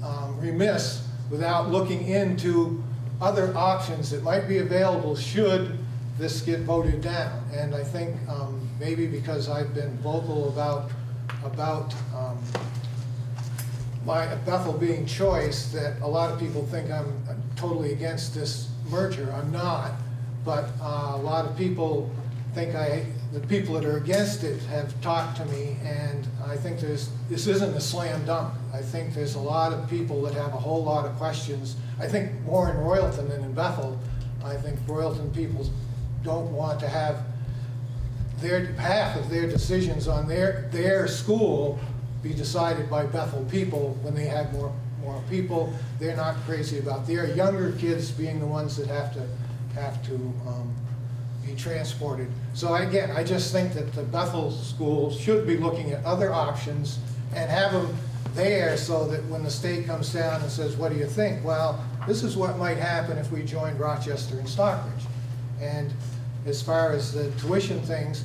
um, remiss without looking into other options that might be available should this get voted down. And I think um, maybe because I've been vocal about, about um, my Bethel being choice, that a lot of people think I'm totally against this merger. I'm not, but uh, a lot of people think I, the people that are against it have talked to me, and I think there's, this isn't a slam dunk. I think there's a lot of people that have a whole lot of questions. I think more in Royalton than in Bethel. I think Royalton people don't want to have their, half of their decisions on their, their school be decided by Bethel people when they have more, more people. They're not crazy about their younger kids being the ones that have to, have to um, be transported. So again, I just think that the Bethel schools should be looking at other options and have them there so that when the state comes down and says, what do you think? Well, this is what might happen if we joined Rochester and Stockbridge. And as far as the tuition things,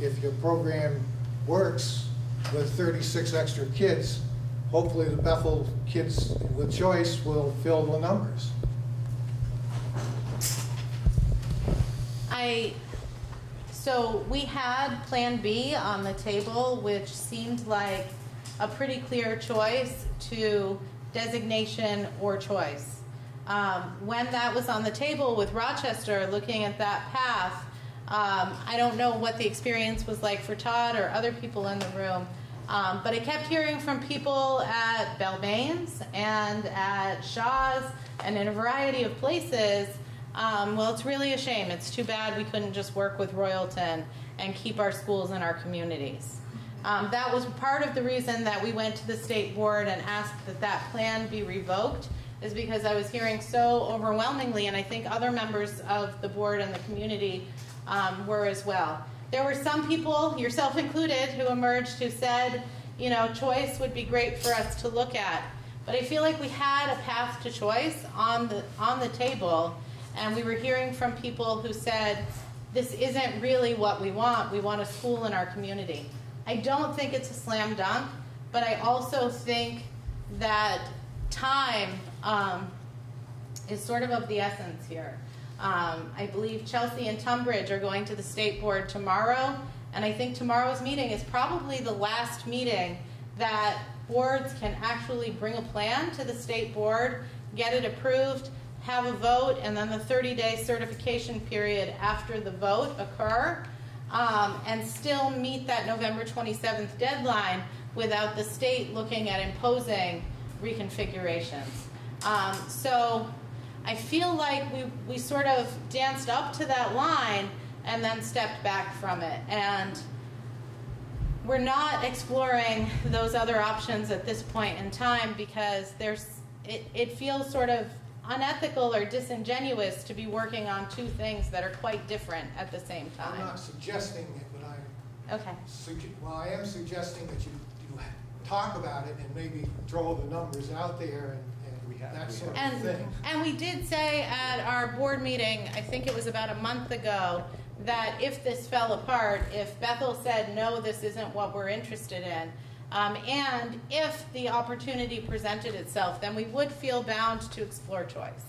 if your program works with 36 extra kids, hopefully the Bethel kids with choice will fill the numbers. I, so we had Plan B on the table, which seemed like a pretty clear choice to designation or choice. Um, when that was on the table with Rochester, looking at that path, um, I don't know what the experience was like for Todd or other people in the room, um, but I kept hearing from people at Belmain's and at Shaw's and in a variety of places. Um, well, it's really a shame. It's too bad we couldn't just work with Royalton and keep our schools in our communities. Um, that was part of the reason that we went to the state board and asked that that plan be revoked, is because I was hearing so overwhelmingly, and I think other members of the board and the community um, were as well. There were some people, yourself included, who emerged who said, you know, choice would be great for us to look at. But I feel like we had a path to choice on the on the table, and we were hearing from people who said, this isn't really what we want. We want a school in our community. I don't think it's a slam dunk, but I also think that time um, is sort of of the essence here. Um, I believe Chelsea and Tunbridge are going to the state board tomorrow, and I think tomorrow's meeting is probably the last meeting that boards can actually bring a plan to the state board, get it approved, have a vote, and then the 30-day certification period after the vote occur, um, and still meet that November 27th deadline without the state looking at imposing reconfigurations. Um, so I feel like we, we sort of danced up to that line and then stepped back from it. And we're not exploring those other options at this point in time because there's, it, it feels sort of unethical or disingenuous to be working on two things that are quite different at the same time. I'm not suggesting it, but I'm, Okay. well, I am suggesting that you, you talk about it and maybe throw the numbers out there and, and that sort of And, thing. and we did say at our board meeting, I think it was about a month ago, that if this fell apart, if Bethel said, no, this isn't what we're interested in, Um, and if the opportunity presented itself, then we would feel bound to explore choice.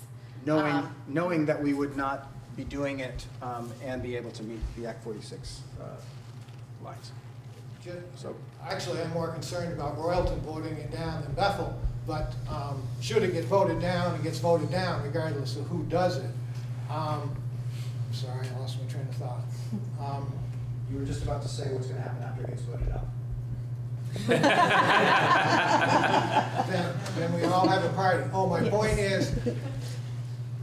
Knowing, Um, knowing that we would not be doing it um, and be able to meet the Act 46 uh, lines. Ju- So- Actually, I'm more concerned about Royalton voting it down than Bethel, but um, should it get voted down, it gets voted down regardless of who does it. Um, Sorry, I lost my train of thought. Um, You were just about to say what's going to happen after it gets voted out. Then, then we all have a party. Oh, my point is,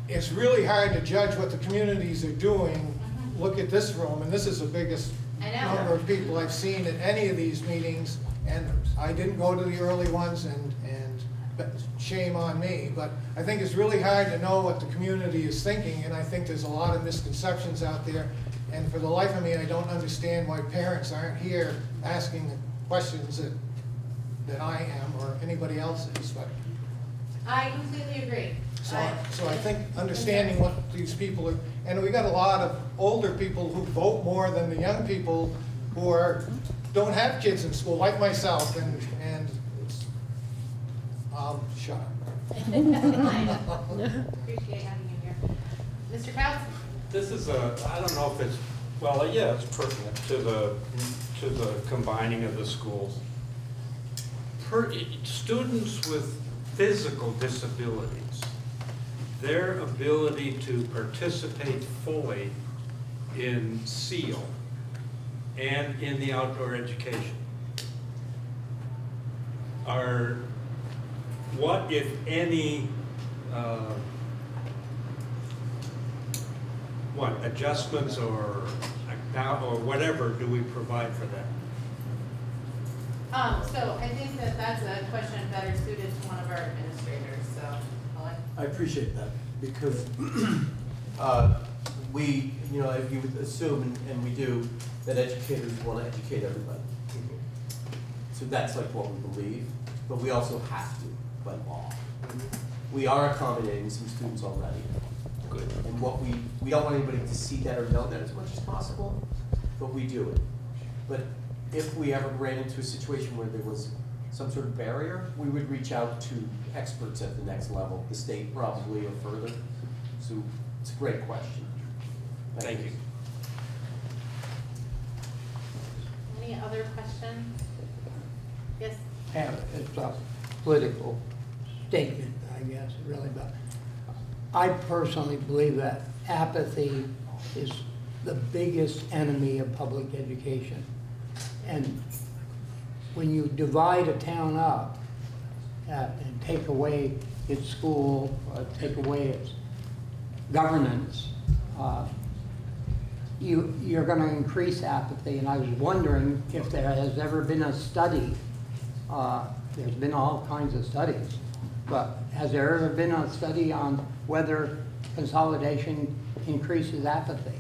it's really hard to judge what the communities are doing. Look at this room, and this is the biggest number of people I've seen at any of these meetings, and I didn't go to the early ones, and, and but shame on me, but I think it's really hard to know what the community is thinking, and I think there's a lot of misconceptions out there, and for the life of me, I don't understand why parents aren't here asking the questions that, that I am, or anybody else is, but I completely agree. so, I- so I think understanding what these people are, and we got a lot of older people who vote more than the young people who are, don't have kids in school, like myself, and, and, it's- um, shut. Appreciate having you here. Mr. Kraus? This is a, I don't know if it's, well, yeah, it's pertinent to the, to the combining of the schools. Per, students with physical disabilities, their ability to participate fully in SEAL and in the outdoor education are, what if any, uh, what, adjustments or, account- or whatever do we provide for that? Um, so I think that that's a question better suited to one of our administrators, so, Owen? I appreciate that, because uh, we, you know, if you would assume, and- and we do, that educators want to educate everybody. So that's like what we believe, but we also have to by law. We are accommodating some students already. Good. And what we, we don't want anybody to see that or know that as much as possible, but we do it. But if we ever ran into a situation where there was some sort of barrier, we would reach out to experts at the next level, the state probably or further. So it's a great question. Thank you. Any other questions? Yes? have, it's a political statement, I guess, really, but I personally believe that apathy is the biggest enemy of public education. And when you divide a town up uh, and take away its school, take away its governance, uh, you, you're gonna increase apathy, and I was wondering if there has ever been a study, uh, there's been all kinds of studies, but has there ever been a study on whether consolidation increases apathy?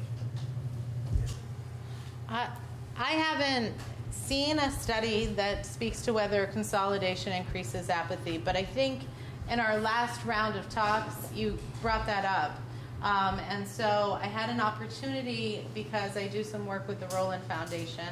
I, I haven't seen a study that speaks to whether consolidation increases apathy, but I think in our last round of talks, you brought that up. Um, and so I had an opportunity because I do some work with the Rowland Foundation,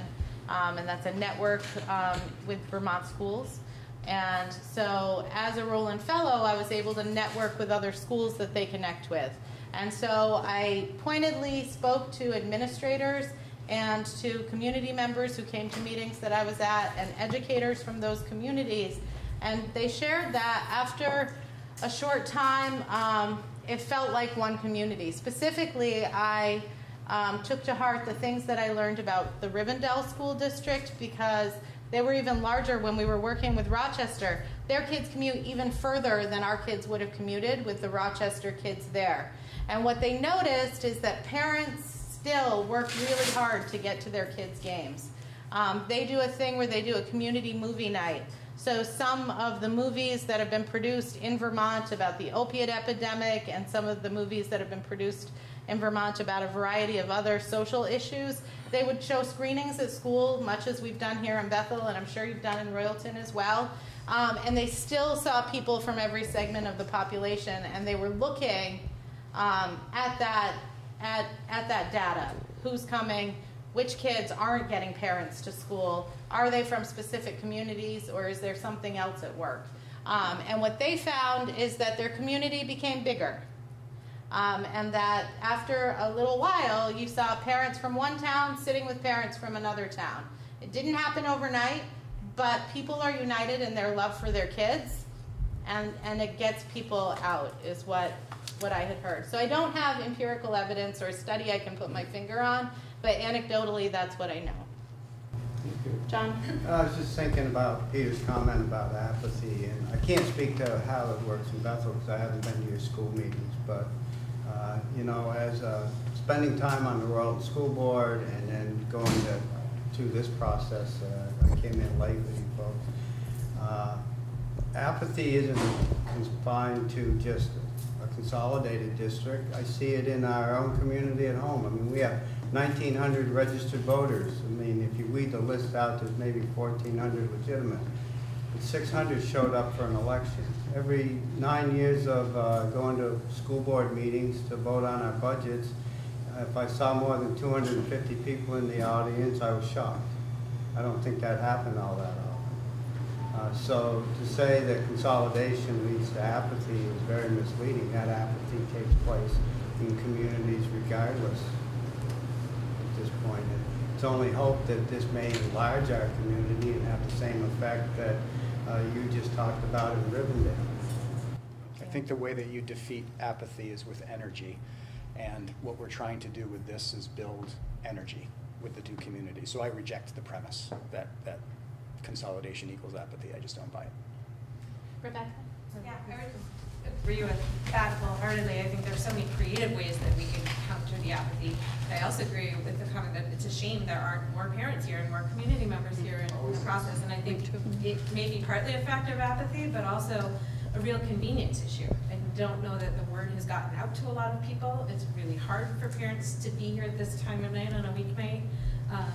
um, and that's a network um, with Vermont schools. And so, as a Rowland Fellow, I was able to network with other schools that they connect with. And so, I pointedly spoke to administrators and to community members who came to meetings that I was at and educators from those communities. And they shared that after a short time, um, it felt like one community. Specifically, I um, took to heart the things that I learned about the Rivendell School District because they were even larger when we were working with Rochester. Their kids commute even further than our kids would have commuted with the Rochester kids there. And what they noticed is that parents still work really hard to get to their kids' games. Um, they do a thing where they do a community movie night. So some of the movies that have been produced in Vermont about the opiate epidemic and some of the movies that have been produced in Vermont about a variety of other social issues, they would show screenings at school, much as we've done here in Bethel, and I'm sure you've done in Royalton as well. Um, and they still saw people from every segment of the population, and they were looking um, at that at, at that data. Who's coming? which kids aren't getting parents to school. Are they from specific communities or is there something else at work? Um, and what they found is that their community became bigger. Um, and that after a little while, you saw parents from one town sitting with parents from another town. It didn't happen overnight, but people are united in their love for their kids, and, and it gets people out, is what, what I had heard. So I don't have empirical evidence or a study I can put my finger on, but anecdotally, that's what I know. John? I was just thinking about Peter's comment about apathy, and I can't speak to how it works in Bethel because I haven't been to your school meetings, but, uh, you know, as uh, spending time on the Royal School Board and then going to, to this process, uh, I came in late with you folks. Uh, apathy isn't confined to just a consolidated district. I see it in our own community at home. I mean, we have 1,900 registered voters. I mean, if you weed the list out, there's maybe 1,400 legitimate. But 600 showed up for an election. Every nine years of uh, going to school board meetings to vote on our budgets, if I saw more than 250 people in the audience, I was shocked. I don't think that happened all that often. Uh, so to say that consolidation leads to apathy is very misleading. That apathy takes place in communities regardless at this point. And it's only hope that this may enlarge our community and have the same effect that uh, you just talked about in Rivendell. I think the way that you defeat apathy is with energy. And what we're trying to do with this is build energy with the two communities. So I reject the premise that, that consolidation equals apathy. I just don't buy it. Rebecca? Yeah, I would just agree with that wholeheartedly. I think there's so many creative ways that we can counter the apathy. I also agree with the comment that it's a shame there aren't more parents here and more community members here in the process. And I think it may be partly a factor of apathy, but also a real convenience issue. I don't know that the word has gotten out to a lot of people. It's really hard for parents to be here at this time of night on a weeknight. Um,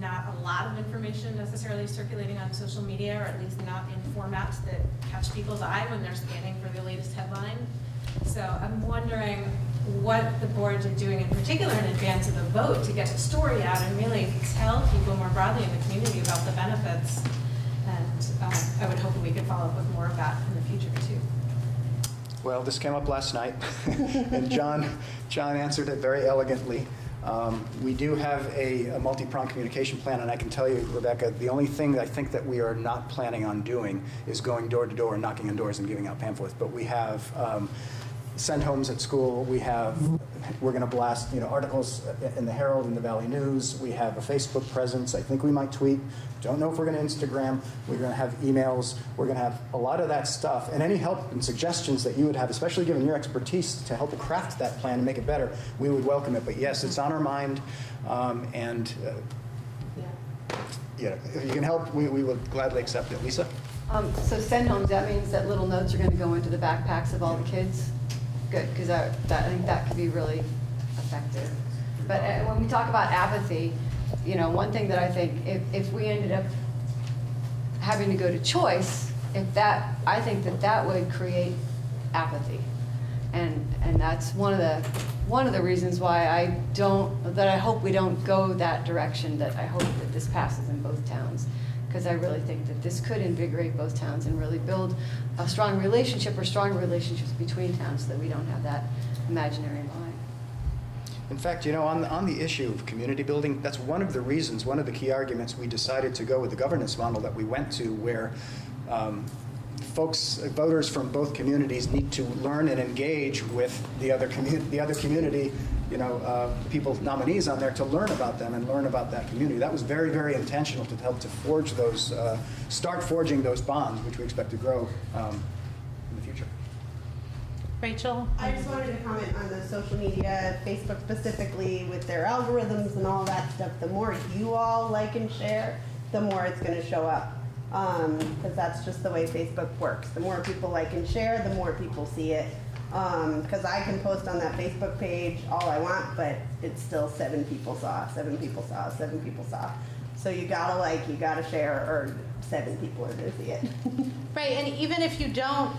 not a lot of information necessarily circulating on social media, or at least not in formats that catch people's eye when they're scanning for the latest headline. So I'm wondering what the boards are doing in particular in advance of the vote to get the story out and really tell people more broadly in the community about the benefits. And um, I would hope we could follow up with more of that in the future too. Well, this came up last night, and John, John answered it very elegantly. Um, we do have a, a multi-pronged communication plan, and I can tell you, Rebecca, the only thing that I think that we are not planning on doing is going door to door and knocking on doors and giving out pamphlets. But we have um, send homes at school. We have, we're going to blast, you know, articles in the Herald and the Valley News. We have a Facebook presence. I think we might tweet. Don't know if we're going to Instagram. We're going to have emails. We're going to have a lot of that stuff. And any help and suggestions that you would have, especially given your expertise to help craft that plan and make it better, we would welcome it. But yes, it's on our mind. Um, and uh, yeah, if you can help, we, we would gladly accept it. Lisa? Um, so send homes, that means that little notes are gonna go into the backpacks of all the kids? Good, because that, that, I think that could be really effective. But uh, when we talk about apathy, you know, one thing that I think, if, if we ended up having to go to choice, if that, I think that that would create apathy. And, and that's one of the, one of the reasons why I don't, that I hope we don't go that direction, that I hope that this passes in both towns. Because I really think that this could invigorate both towns and really build a strong relationship or strong relationships between towns so that we don't have that imaginary line. In fact, you know, on the, on the issue of community building, that's one of the reasons, one of the key arguments we decided to go with the governance model that we went to, where um, folks, voters from both communities need to learn and engage with the other community, the other community, you know, uh, people, nominees on there to learn about them and learn about that community. That was very, very intentional to help to forge those, uh, start forging those bonds, which we expect to grow um, in the future. Rachel? I just wanted to comment on the social media, Facebook specifically, with their algorithms and all that stuff. The more you all like and share, the more it's going to show up. Because that's just the way Facebook works. The more people like and share, the more people see it. Because I can post on that Facebook page all I want, but it's still seven people saw, seven people saw, seven people saw. So you gotta like, you gotta share, or seven people are gonna see it. Right, and even if you don't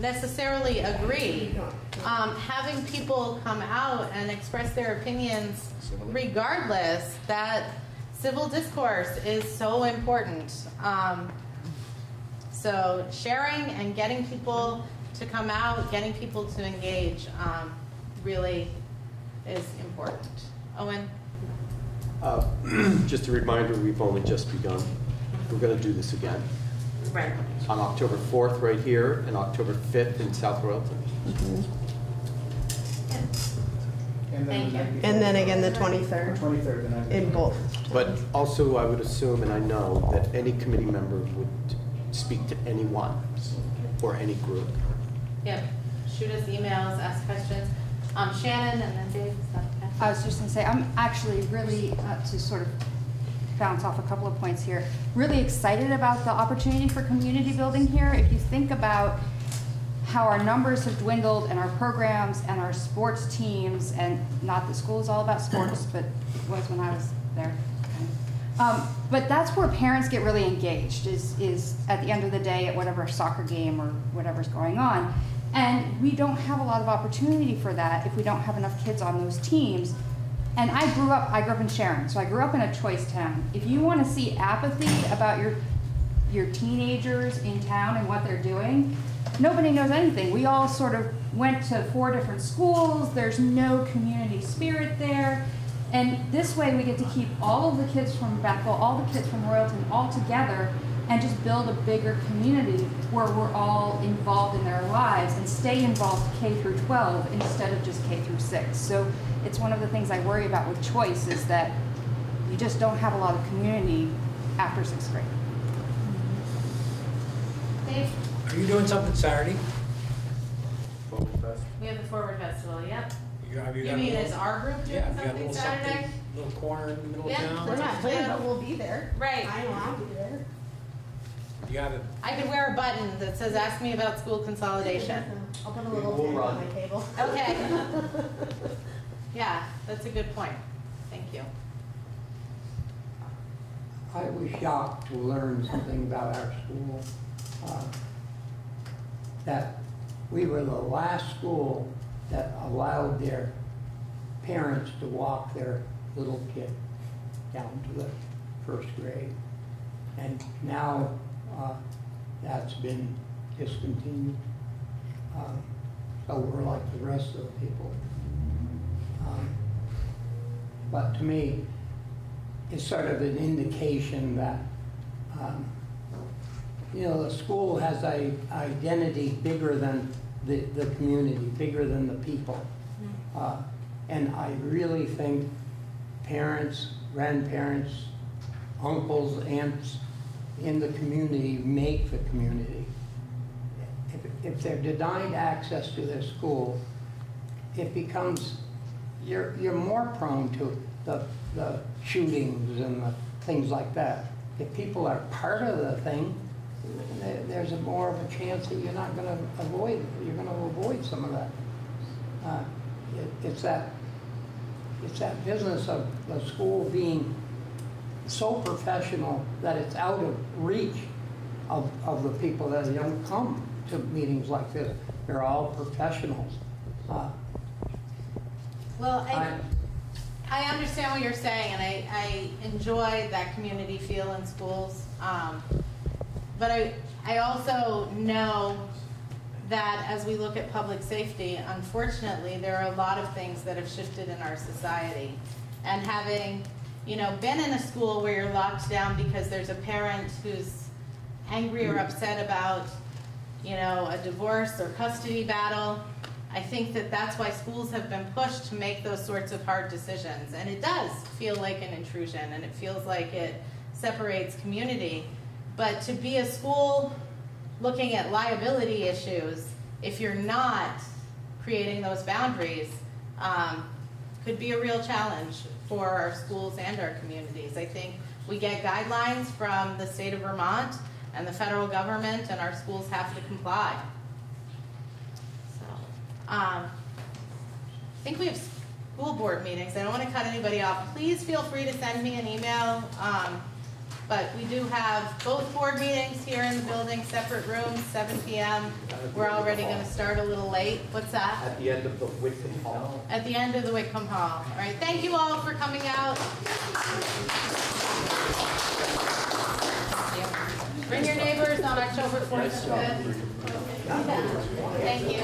necessarily agree. Um, having people come out and express their opinions regardless, that civil discourse is so important. Um, so sharing and getting people to come out, getting people to engage, um, really is important. Owen? Uh, Just a reminder, we've only just begun. We're going to do this again Right. on October 4th right here and October 5th in South Royalton. And then the night. And then again the 23rd. 23rd, the night In both. But also, I would assume, and I know, that any committee member would speak to anyone or any group. Yep. Shoot us emails, ask questions. Um, Shannon and then Dave? I was just gonna say, I'm actually really, uh, to sort of bounce off a couple of points here, really excited about the opportunity for community building here. If you think about how our numbers have dwindled and our programs and our sports teams, and not that school is all about sports, but it was when I was there. Um, but that's where parents get really engaged, is, is at the end of the day at whatever soccer game or whatever's going on. And we don't have a lot of opportunity for that if we don't have enough kids on those teams. And I grew up, I grew up in Sharon, so I grew up in a choice town. If you want to see apathy about your, your teenagers in town and what they're doing, nobody knows anything. We all sort of went to four different schools, there's no community spirit there. And this way, we get to keep all of the kids from Bethel, all the kids from Royalton, all together and just build a bigger community where we're all involved in their lives and stay involved K through 12 instead of just K through 6. So it's one of the things I worry about with choice is that you just don't have a lot of community after sixth grade. Dave? Are you doing something Saturday? We have the Forward Festival, yep. You have you You mean little- is our group doing Yeah, you a something little Saturday? something, little corner in the middle of Yeah. town? We're not playing, but we'll be there. Right. I know I'll be there. You have it. I could wear a button that says, ask me about school consolidation. I'll put a little We'll on my table. Okay. Yeah, that's a good point. Thank you. I was shocked to learn something about our school, uh, that we were the last school that allowed their parents to walk their little kid down to the first grade. And now, uh, that's been discontinued. Um, So we're like the rest of the people. Um, But to me, it's sort of an indication that, um, you know, the school has a identity bigger than the, the community, bigger than the people. Uh, And I really think parents, grandparents, uncles, aunts in the community make the community. If, if they're denied access to their school, it becomes, you're, you're more prone to the, the shootings and the things like that. If people are part of the thing, there's a more of a chance that you're not gonna avoid, you're gonna avoid some of that. Uh, it, it's that, it's that business of the school being so professional that it's out of reach of, of the people that don't come to meetings like this. They're all professionals. Uh, Well, I, I understand what you're saying, and I, I enjoy that community feel in schools. Um, but I, I also know that as we look at public safety, unfortunately, there are a lot of things that have shifted in our society. And having, you know, been in a school where you're locked down because there's a parent who's angry or upset about, you know, a divorce or custody battle, I think that that's why schools have been pushed to make those sorts of hard decisions. And it does feel like an intrusion, and it feels like it separates community. But to be a school looking at liability issues, if you're not creating those boundaries, um, could be a real challenge for our schools and our communities. I think we get guidelines from the state of Vermont and the federal government, and our schools have to comply. So, um, I think we have school board meetings. I don't want to cut anybody off. Please feel free to send me an email um, But we do have both board meetings here in the building, separate rooms, seven PM. We're already gonna start a little late. What's that? At the end of the Whitman Hall. At the end of the Whitcomb Hall. All right, thank you all for coming out. Bring your neighbors on October 4th and 5th. Thank you.